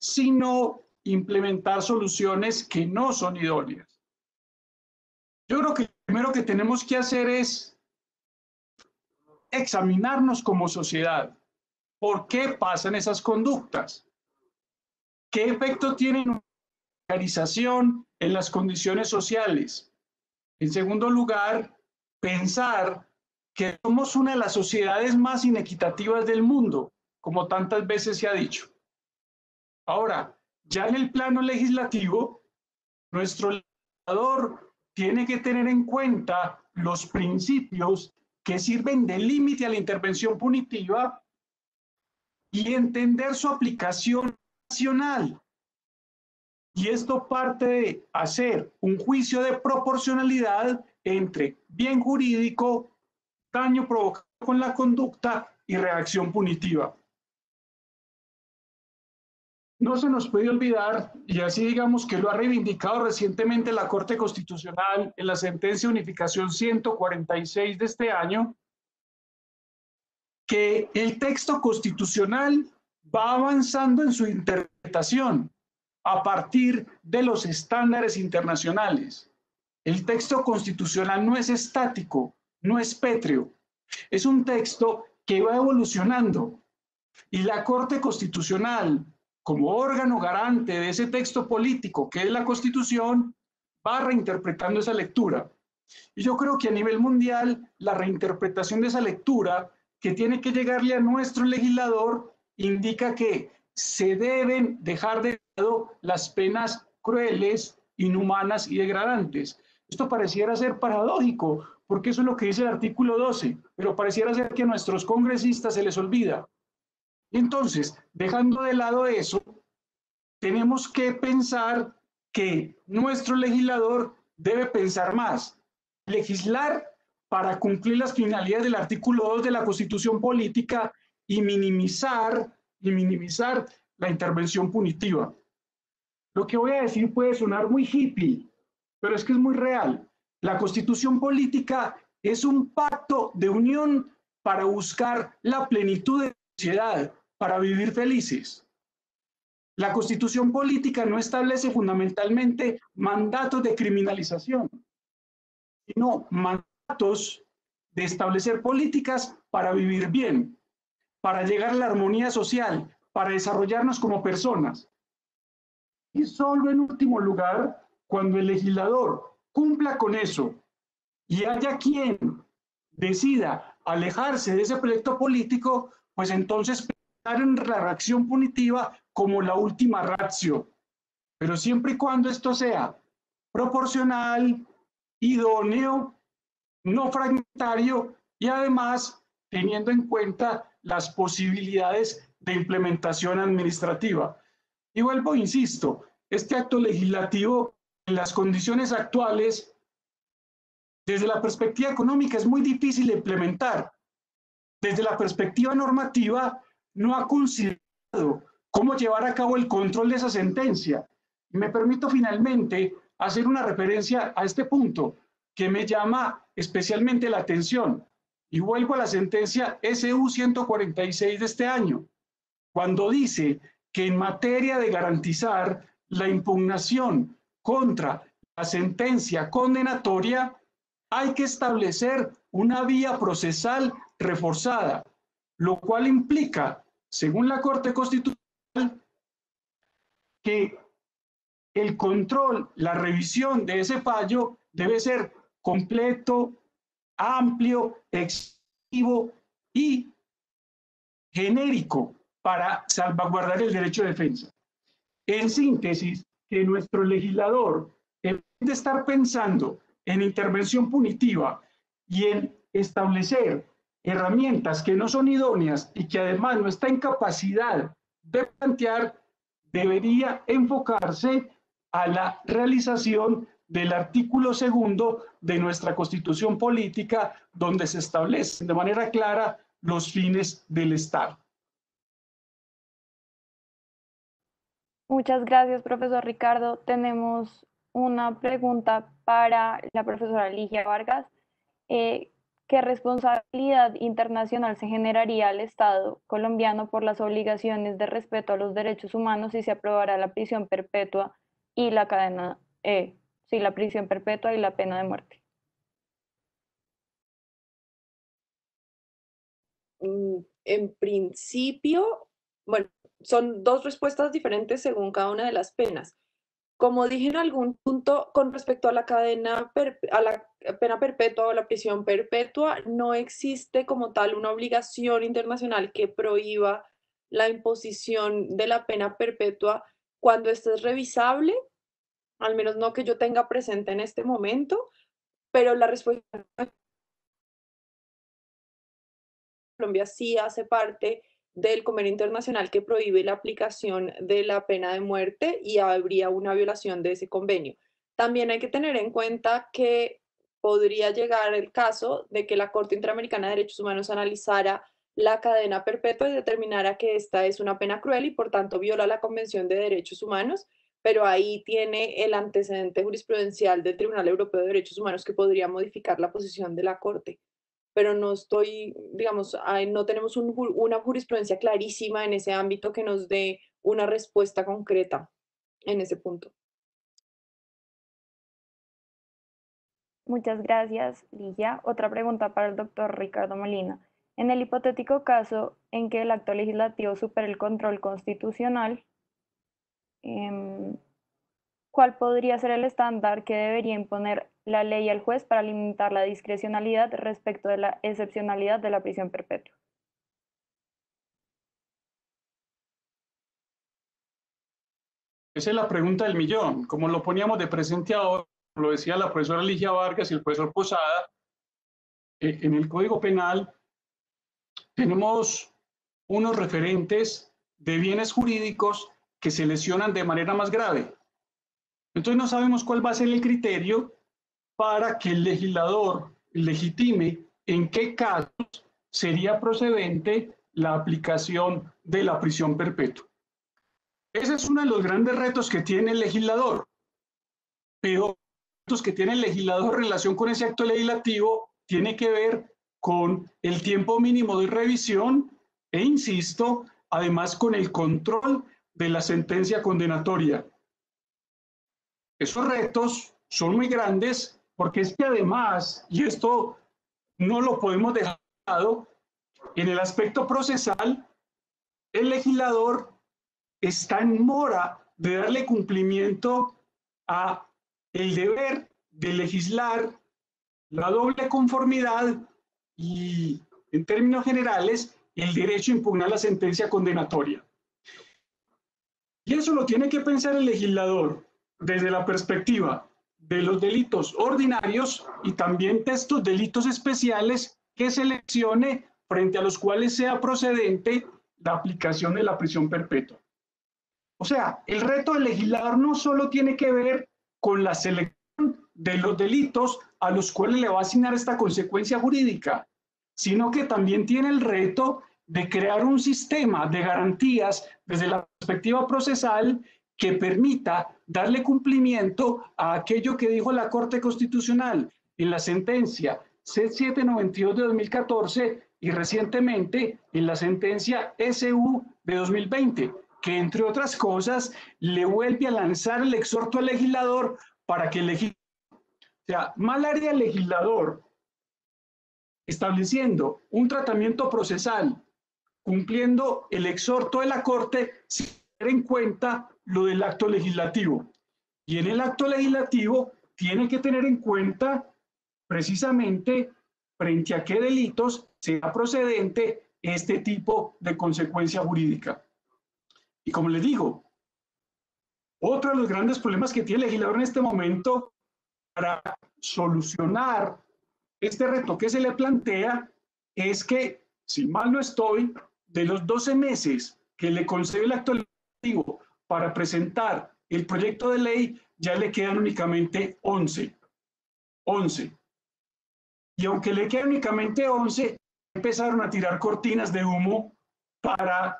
sino implementar soluciones que no son idóneas. Yo creo que lo primero que tenemos que hacer es examinarnos como sociedad. ¿Por qué pasan esas conductas? ¿Qué efecto tienen la organización en las condiciones sociales? En segundo lugar, pensar que somos una de las sociedades más inequitativas del mundo, como tantas veces se ha dicho. Ahora, ya en el plano legislativo, nuestro legislador tiene que tener en cuenta los principios que sirven de límite a la intervención punitiva y entender su aplicación nacional. Y esto parte de hacer un juicio de proporcionalidad entre bien jurídico daño provocado con la conducta y reacción punitiva. No se nos puede olvidar, y así digamos que lo ha reivindicado recientemente la Corte Constitucional en la sentencia de unificación 146 de este año, que el texto constitucional va avanzando en su interpretación a partir de los estándares internacionales. El texto constitucional no es estático, no es pétreo, es un texto que va evolucionando y la Corte Constitucional, como órgano garante de ese texto político que es la Constitución, va reinterpretando esa lectura. Y yo creo que a nivel mundial, la reinterpretación de esa lectura que tiene que llegarle a nuestro legislador indica que se deben dejar de lado las penas crueles, inhumanas y degradantes. Esto pareciera ser paradójico, porque eso es lo que dice el artículo 12, pero pareciera ser que a nuestros congresistas se les olvida. Entonces, dejando de lado eso, tenemos que pensar que nuestro legislador debe pensar más, legislar para cumplir las finalidades del artículo 2 de la Constitución Política y minimizar y minimizar la intervención punitiva. Lo que voy a decir puede sonar muy hippie, pero es que es muy real. La constitución política es un pacto de unión para buscar la plenitud de la sociedad, para vivir felices. La constitución política no establece fundamentalmente mandatos de criminalización, sino mandatos de establecer políticas para vivir bien, para llegar a la armonía social, para desarrollarnos como personas. Y solo en último lugar, cuando el legislador cumpla con eso y haya quien decida alejarse de ese proyecto político, pues entonces pensar en la reacción punitiva como la última ratio. Pero siempre y cuando esto sea proporcional, idóneo, no fragmentario y además teniendo en cuenta las posibilidades de implementación administrativa. Y vuelvo, insisto, este acto legislativo en las condiciones actuales, desde la perspectiva económica es muy difícil de implementar. Desde la perspectiva normativa, no ha considerado cómo llevar a cabo el control de esa sentencia. Me permito finalmente hacer una referencia a este punto que me llama especialmente la atención. Y vuelvo a la sentencia SU 146 de este año, cuando dice que en materia de garantizar la impugnación contra la sentencia condenatoria, hay que establecer una vía procesal reforzada, lo cual implica, según la Corte Constitucional, que el control, la revisión de ese fallo debe ser completo, amplio, excesivo y genérico para salvaguardar el derecho de defensa. En síntesis, que nuestro legislador, en vez de estar pensando en intervención punitiva y en establecer herramientas que no son idóneas y que además no está en capacidad de plantear, debería enfocarse a la realización del artículo segundo de nuestra constitución política, donde se establecen de manera clara los fines del Estado. Muchas gracias, profesor Ricardo. Tenemos una pregunta para la profesora Ligia Vargas. Eh, ¿Qué responsabilidad internacional se generaría al Estado colombiano por las obligaciones de respeto a los derechos humanos si se aprobara la prisión perpetua y la cadena, eh, sí, la prisión perpetua y la pena de muerte? Mm, en principio, bueno, son dos respuestas diferentes según cada una de las penas. Como dije en algún punto con respecto a la cadena, a la pena perpetua o la prisión perpetua, no existe como tal una obligación internacional que prohíba la imposición de la pena perpetua cuando esté es revisable, al menos no que yo tenga presente en este momento, pero la respuesta Colombia sí hace parte del convenio internacional que prohíbe la aplicación de la pena de muerte y habría una violación de ese convenio. También hay que tener en cuenta que podría llegar el caso de que la Corte Interamericana de Derechos Humanos analizara la cadena perpetua y determinara que esta es una pena cruel y por tanto viola la Convención de Derechos Humanos, pero ahí tiene el antecedente jurisprudencial del Tribunal Europeo de Derechos Humanos que podría modificar la posición de la Corte pero no estoy, digamos, no tenemos una jurisprudencia clarísima en ese ámbito que nos dé una respuesta concreta en ese punto. Muchas gracias, Ligia. Otra pregunta para el doctor Ricardo Molina. En el hipotético caso en que el acto legislativo supere el control constitucional, em, ¿cuál podría ser el estándar que debería imponer la ley al juez para limitar la discrecionalidad respecto de la excepcionalidad de la prisión perpetua. Esa es la pregunta del millón. Como lo poníamos de presente ahora, lo decía la profesora Ligia Vargas y el profesor Posada, eh, en el Código Penal tenemos unos referentes de bienes jurídicos que se lesionan de manera más grave. Entonces no sabemos cuál va a ser el criterio para que el legislador legitime en qué casos sería procedente la aplicación de la prisión perpetua. Ese es uno de los grandes retos que tiene el legislador. Pero los que tiene el legislador en relación con ese acto legislativo tiene que ver con el tiempo mínimo de revisión e, insisto, además con el control de la sentencia condenatoria. Esos retos son muy grandes porque es que además, y esto no lo podemos dejar en el aspecto procesal, el legislador está en mora de darle cumplimiento a el deber de legislar la doble conformidad y, en términos generales, el derecho a impugnar la sentencia condenatoria. Y eso lo tiene que pensar el legislador desde la perspectiva de los delitos ordinarios y también de estos delitos especiales que seleccione frente a los cuales sea procedente la aplicación de la prisión perpetua. O sea, el reto del legislador no solo tiene que ver con la selección de los delitos a los cuales le va a asignar esta consecuencia jurídica, sino que también tiene el reto de crear un sistema de garantías desde la perspectiva procesal que permita darle cumplimiento a aquello que dijo la Corte Constitucional en la sentencia C792 de 2014 y recientemente en la sentencia SU de 2020, que entre otras cosas le vuelve a lanzar el exhorto al legislador para que el o sea, mal área legislador estableciendo un tratamiento procesal, cumpliendo el exhorto de la Corte, sin tener en cuenta lo del acto legislativo. Y en el acto legislativo tiene que tener en cuenta precisamente frente a qué delitos sea procedente este tipo de consecuencia jurídica. Y como le digo, otro de los grandes problemas que tiene el legislador en este momento para solucionar este reto que se le plantea es que, si mal no estoy, de los 12 meses que le concede el acto legislativo para presentar el proyecto de ley, ya le quedan únicamente 11. 11. Y aunque le quedan únicamente 11, empezaron a tirar cortinas de humo para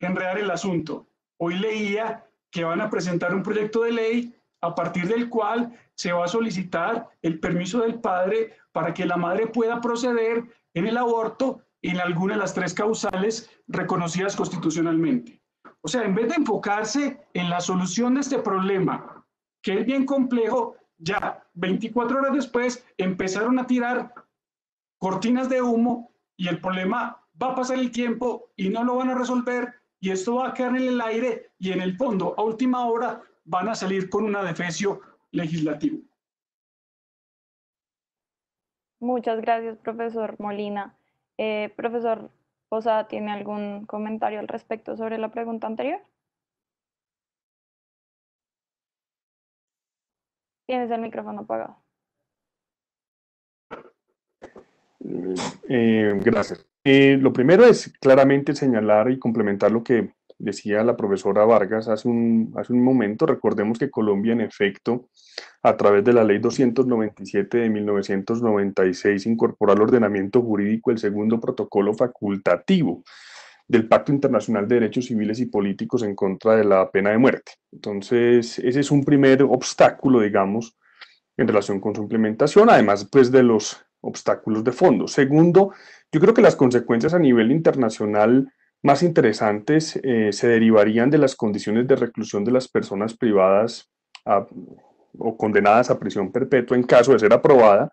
enredar el asunto. Hoy leía que van a presentar un proyecto de ley a partir del cual se va a solicitar el permiso del padre para que la madre pueda proceder en el aborto en alguna de las tres causales reconocidas constitucionalmente. O sea, en vez de enfocarse en la solución de este problema, que es bien complejo, ya 24 horas después empezaron a tirar cortinas de humo y el problema va a pasar el tiempo y no lo van a resolver y esto va a quedar en el aire y en el fondo a última hora van a salir con un adefesio legislativo. Muchas gracias, profesor Molina. Eh, profesor Posada, ¿tiene algún comentario al respecto sobre la pregunta anterior? Tienes el micrófono apagado. Eh, gracias. Eh, lo primero es claramente señalar y complementar lo que decía la profesora Vargas hace un, hace un momento. Recordemos que Colombia, en efecto, a través de la ley 297 de 1996, incorporó al ordenamiento jurídico el segundo protocolo facultativo del Pacto Internacional de Derechos Civiles y Políticos en contra de la pena de muerte. Entonces, ese es un primer obstáculo, digamos, en relación con su implementación, además pues de los obstáculos de fondo. Segundo, yo creo que las consecuencias a nivel internacional más interesantes eh, se derivarían de las condiciones de reclusión de las personas privadas o condenadas a prisión perpetua en caso de ser aprobada,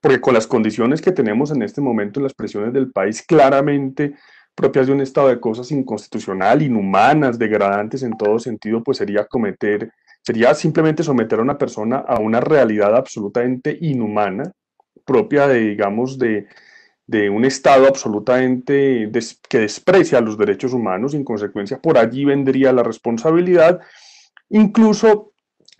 porque con las condiciones que tenemos en este momento en las prisiones del país, claramente propias de un estado de cosas inconstitucional, inhumanas, degradantes en todo sentido, pues sería cometer, sería simplemente someter a una persona a una realidad absolutamente inhumana, propia de, digamos, de, de un Estado absolutamente que desprecia los derechos humanos, en consecuencia por allí vendría la responsabilidad, incluso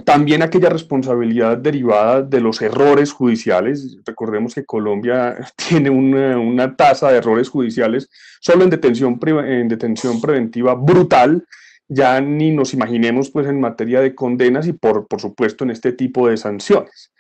también aquella responsabilidad derivada de los errores judiciales. Recordemos que Colombia tiene una, tasa de errores judiciales solo en detención, en detención preventiva brutal, ya ni nos imaginemos pues en materia de condenas y por, por supuesto en este tipo de sanciones.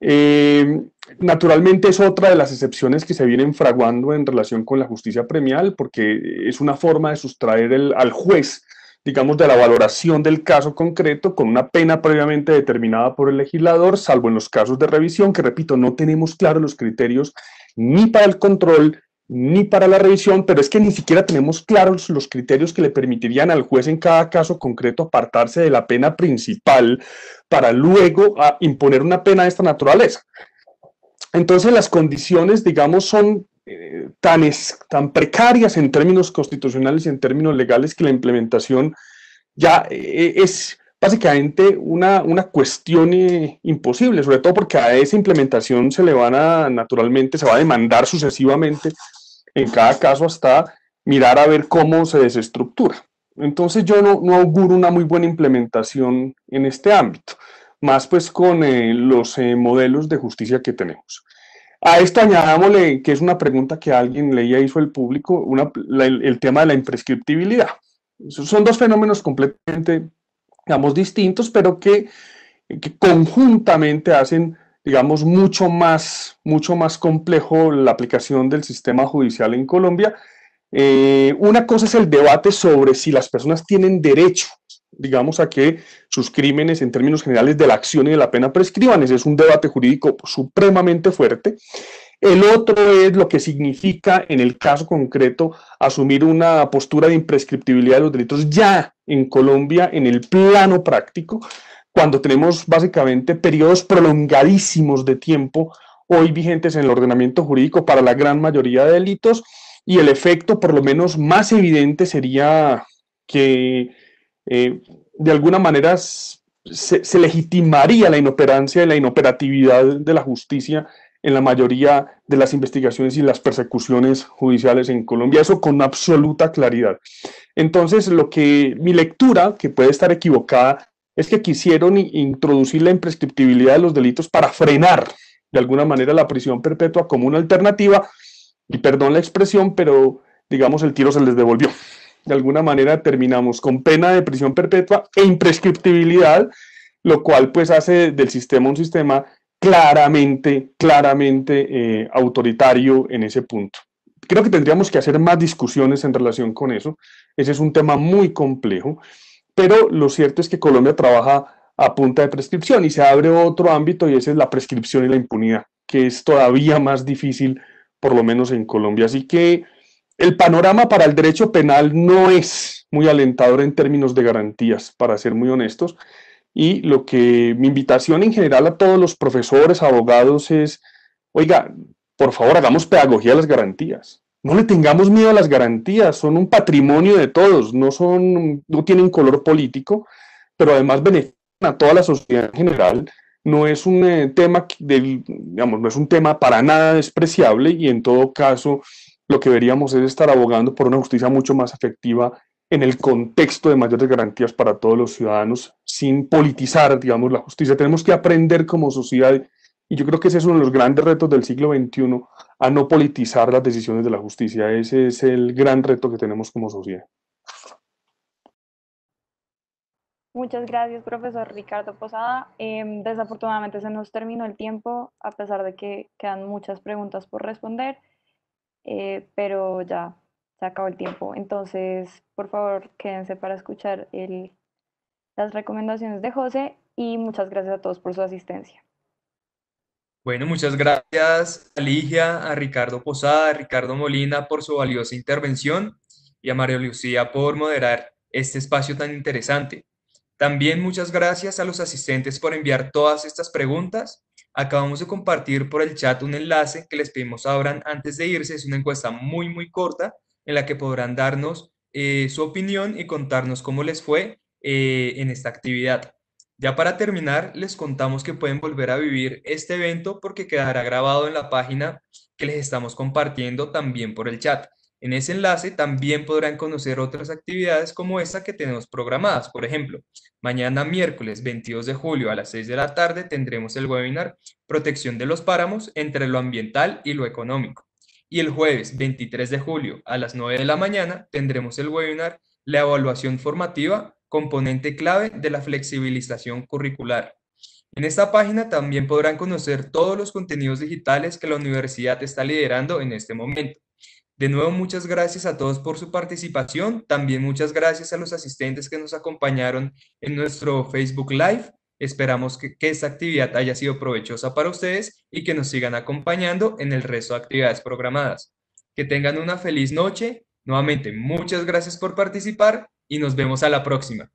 Eh, naturalmente es otra de las excepciones que se vienen fraguando en relación con la justicia premial, porque es una forma de sustraer al juez, digamos, de la valoración del caso concreto con una pena previamente determinada por el legislador, salvo en los casos de revisión, que repito, no tenemos claros los criterios ni para el control ni para la revisión, pero es que ni siquiera tenemos claros los criterios que le permitirían al juez en cada caso concreto apartarse de la pena principal para luego ah, imponer una pena de esta naturaleza. Entonces las condiciones, digamos, son eh, tan, precarias en términos constitucionales y en términos legales que la implementación ya eh, es básicamente una, una cuestión eh, imposible, sobre todo porque a esa implementación se le van a, naturalmente, se va a demandar sucesivamente en cada caso hasta mirar a ver cómo se desestructura. Entonces yo no, auguro una muy buena implementación en este ámbito, más pues con eh, los eh, modelos de justicia que tenemos. A esto añadámosle que es una pregunta que alguien leía hizo el público, el, tema de la imprescriptibilidad. Son dos fenómenos completamente, digamos, distintos, pero que conjuntamente hacen digamos, mucho más, mucho más complejo la aplicación del sistema judicial en Colombia. Eh, una cosa es el debate sobre si las personas tienen derecho, digamos, a que sus crímenes en términos generales de la acción y de la pena prescriban. Ese es un debate jurídico supremamente fuerte. El otro es lo que significa, en el caso concreto, asumir una postura de imprescriptibilidad de los delitos ya en Colombia en el plano práctico cuando tenemos básicamente periodos prolongadísimos de tiempo hoy vigentes en el ordenamiento jurídico para la gran mayoría de delitos y el efecto por lo menos más evidente sería que eh, de alguna manera se, legitimaría la inoperancia y la inoperatividad de la justicia en la mayoría de las investigaciones y las persecuciones judiciales en Colombia, eso con absoluta claridad. Entonces, lo que mi lectura, que puede estar equivocada, es que quisieron introducir la imprescriptibilidad de los delitos para frenar de alguna manera la prisión perpetua como una alternativa, y perdón la expresión, pero digamos el tiro se les devolvió. De alguna manera terminamos con pena de prisión perpetua e imprescriptibilidad, lo cual pues hace del sistema un sistema claramente, claramente eh, autoritario en ese punto. Creo que tendríamos que hacer más discusiones en relación con eso. Ese es un tema muy complejo, pero lo cierto es que Colombia trabaja a punta de prescripción y se abre otro ámbito y ese es la prescripción y la impunidad, que es todavía más difícil, por lo menos en Colombia. Así que el panorama para el derecho penal no es muy alentador en términos de garantías, para ser muy honestos. Y lo que mi invitación en general a todos los profesores, abogados es, oiga, por favor, hagamos pedagogía de las garantías. No le tengamos miedo a las garantías, son un patrimonio de todos, no, son, no tienen color político, pero además benefician a toda la sociedad en general. No es un eh, tema del, digamos, no es un tema para nada despreciable y en todo caso lo que deberíamos es estar abogando por una justicia mucho más efectiva en el contexto de mayores garantías para todos los ciudadanos, sin politizar, digamos, la justicia. Tenemos que aprender como sociedad, y yo creo que ese es uno de los grandes retos del siglo XXI, a no politizar las decisiones de la justicia. Ese es el gran reto que tenemos como sociedad. Muchas gracias, profesor Ricardo Posada. Em, desafortunadamente se nos terminó el tiempo, a pesar de que quedan muchas preguntas por responder, eh, pero ya se acabó el tiempo. Entonces, por favor, quédense para escuchar el, las recomendaciones de José y muchas gracias a todos por su asistencia. Bueno, muchas gracias a Ligia, a Ricardo Posada, a Ricardo Molina por su valiosa intervención y a María Lucía por moderar este espacio tan interesante. También muchas gracias a los asistentes por enviar todas estas preguntas. Acabamos de compartir por el chat un enlace que les pedimos ahora antes de irse. Es una encuesta muy, muy corta en la que podrán darnos eh, su opinión y contarnos cómo les fue eh, en esta actividad. Ya para terminar, les contamos que pueden volver a vivir este evento porque quedará grabado en la página que les estamos compartiendo también por el chat. En ese enlace también podrán conocer otras actividades como esta que tenemos programadas. Por ejemplo, mañana miércoles 22 de julio a las 6 de la tarde tendremos el webinar Protección de los páramos entre lo ambiental y lo económico. Y el jueves 23 de julio a las 9 de la mañana tendremos el webinar La evaluación formativa, componente clave de la flexibilización curricular. En esta página también podrán conocer todos los contenidos digitales que la universidad está liderando en este momento. De nuevo, muchas gracias a todos por su participación. También muchas gracias a los asistentes que nos acompañaron en nuestro Facebook Live Esperamos que, esta actividad haya sido provechosa para ustedes y que nos sigan acompañando en el resto de actividades programadas. Que tengan una feliz noche. Nuevamente, muchas gracias por participar y nos vemos a la próxima.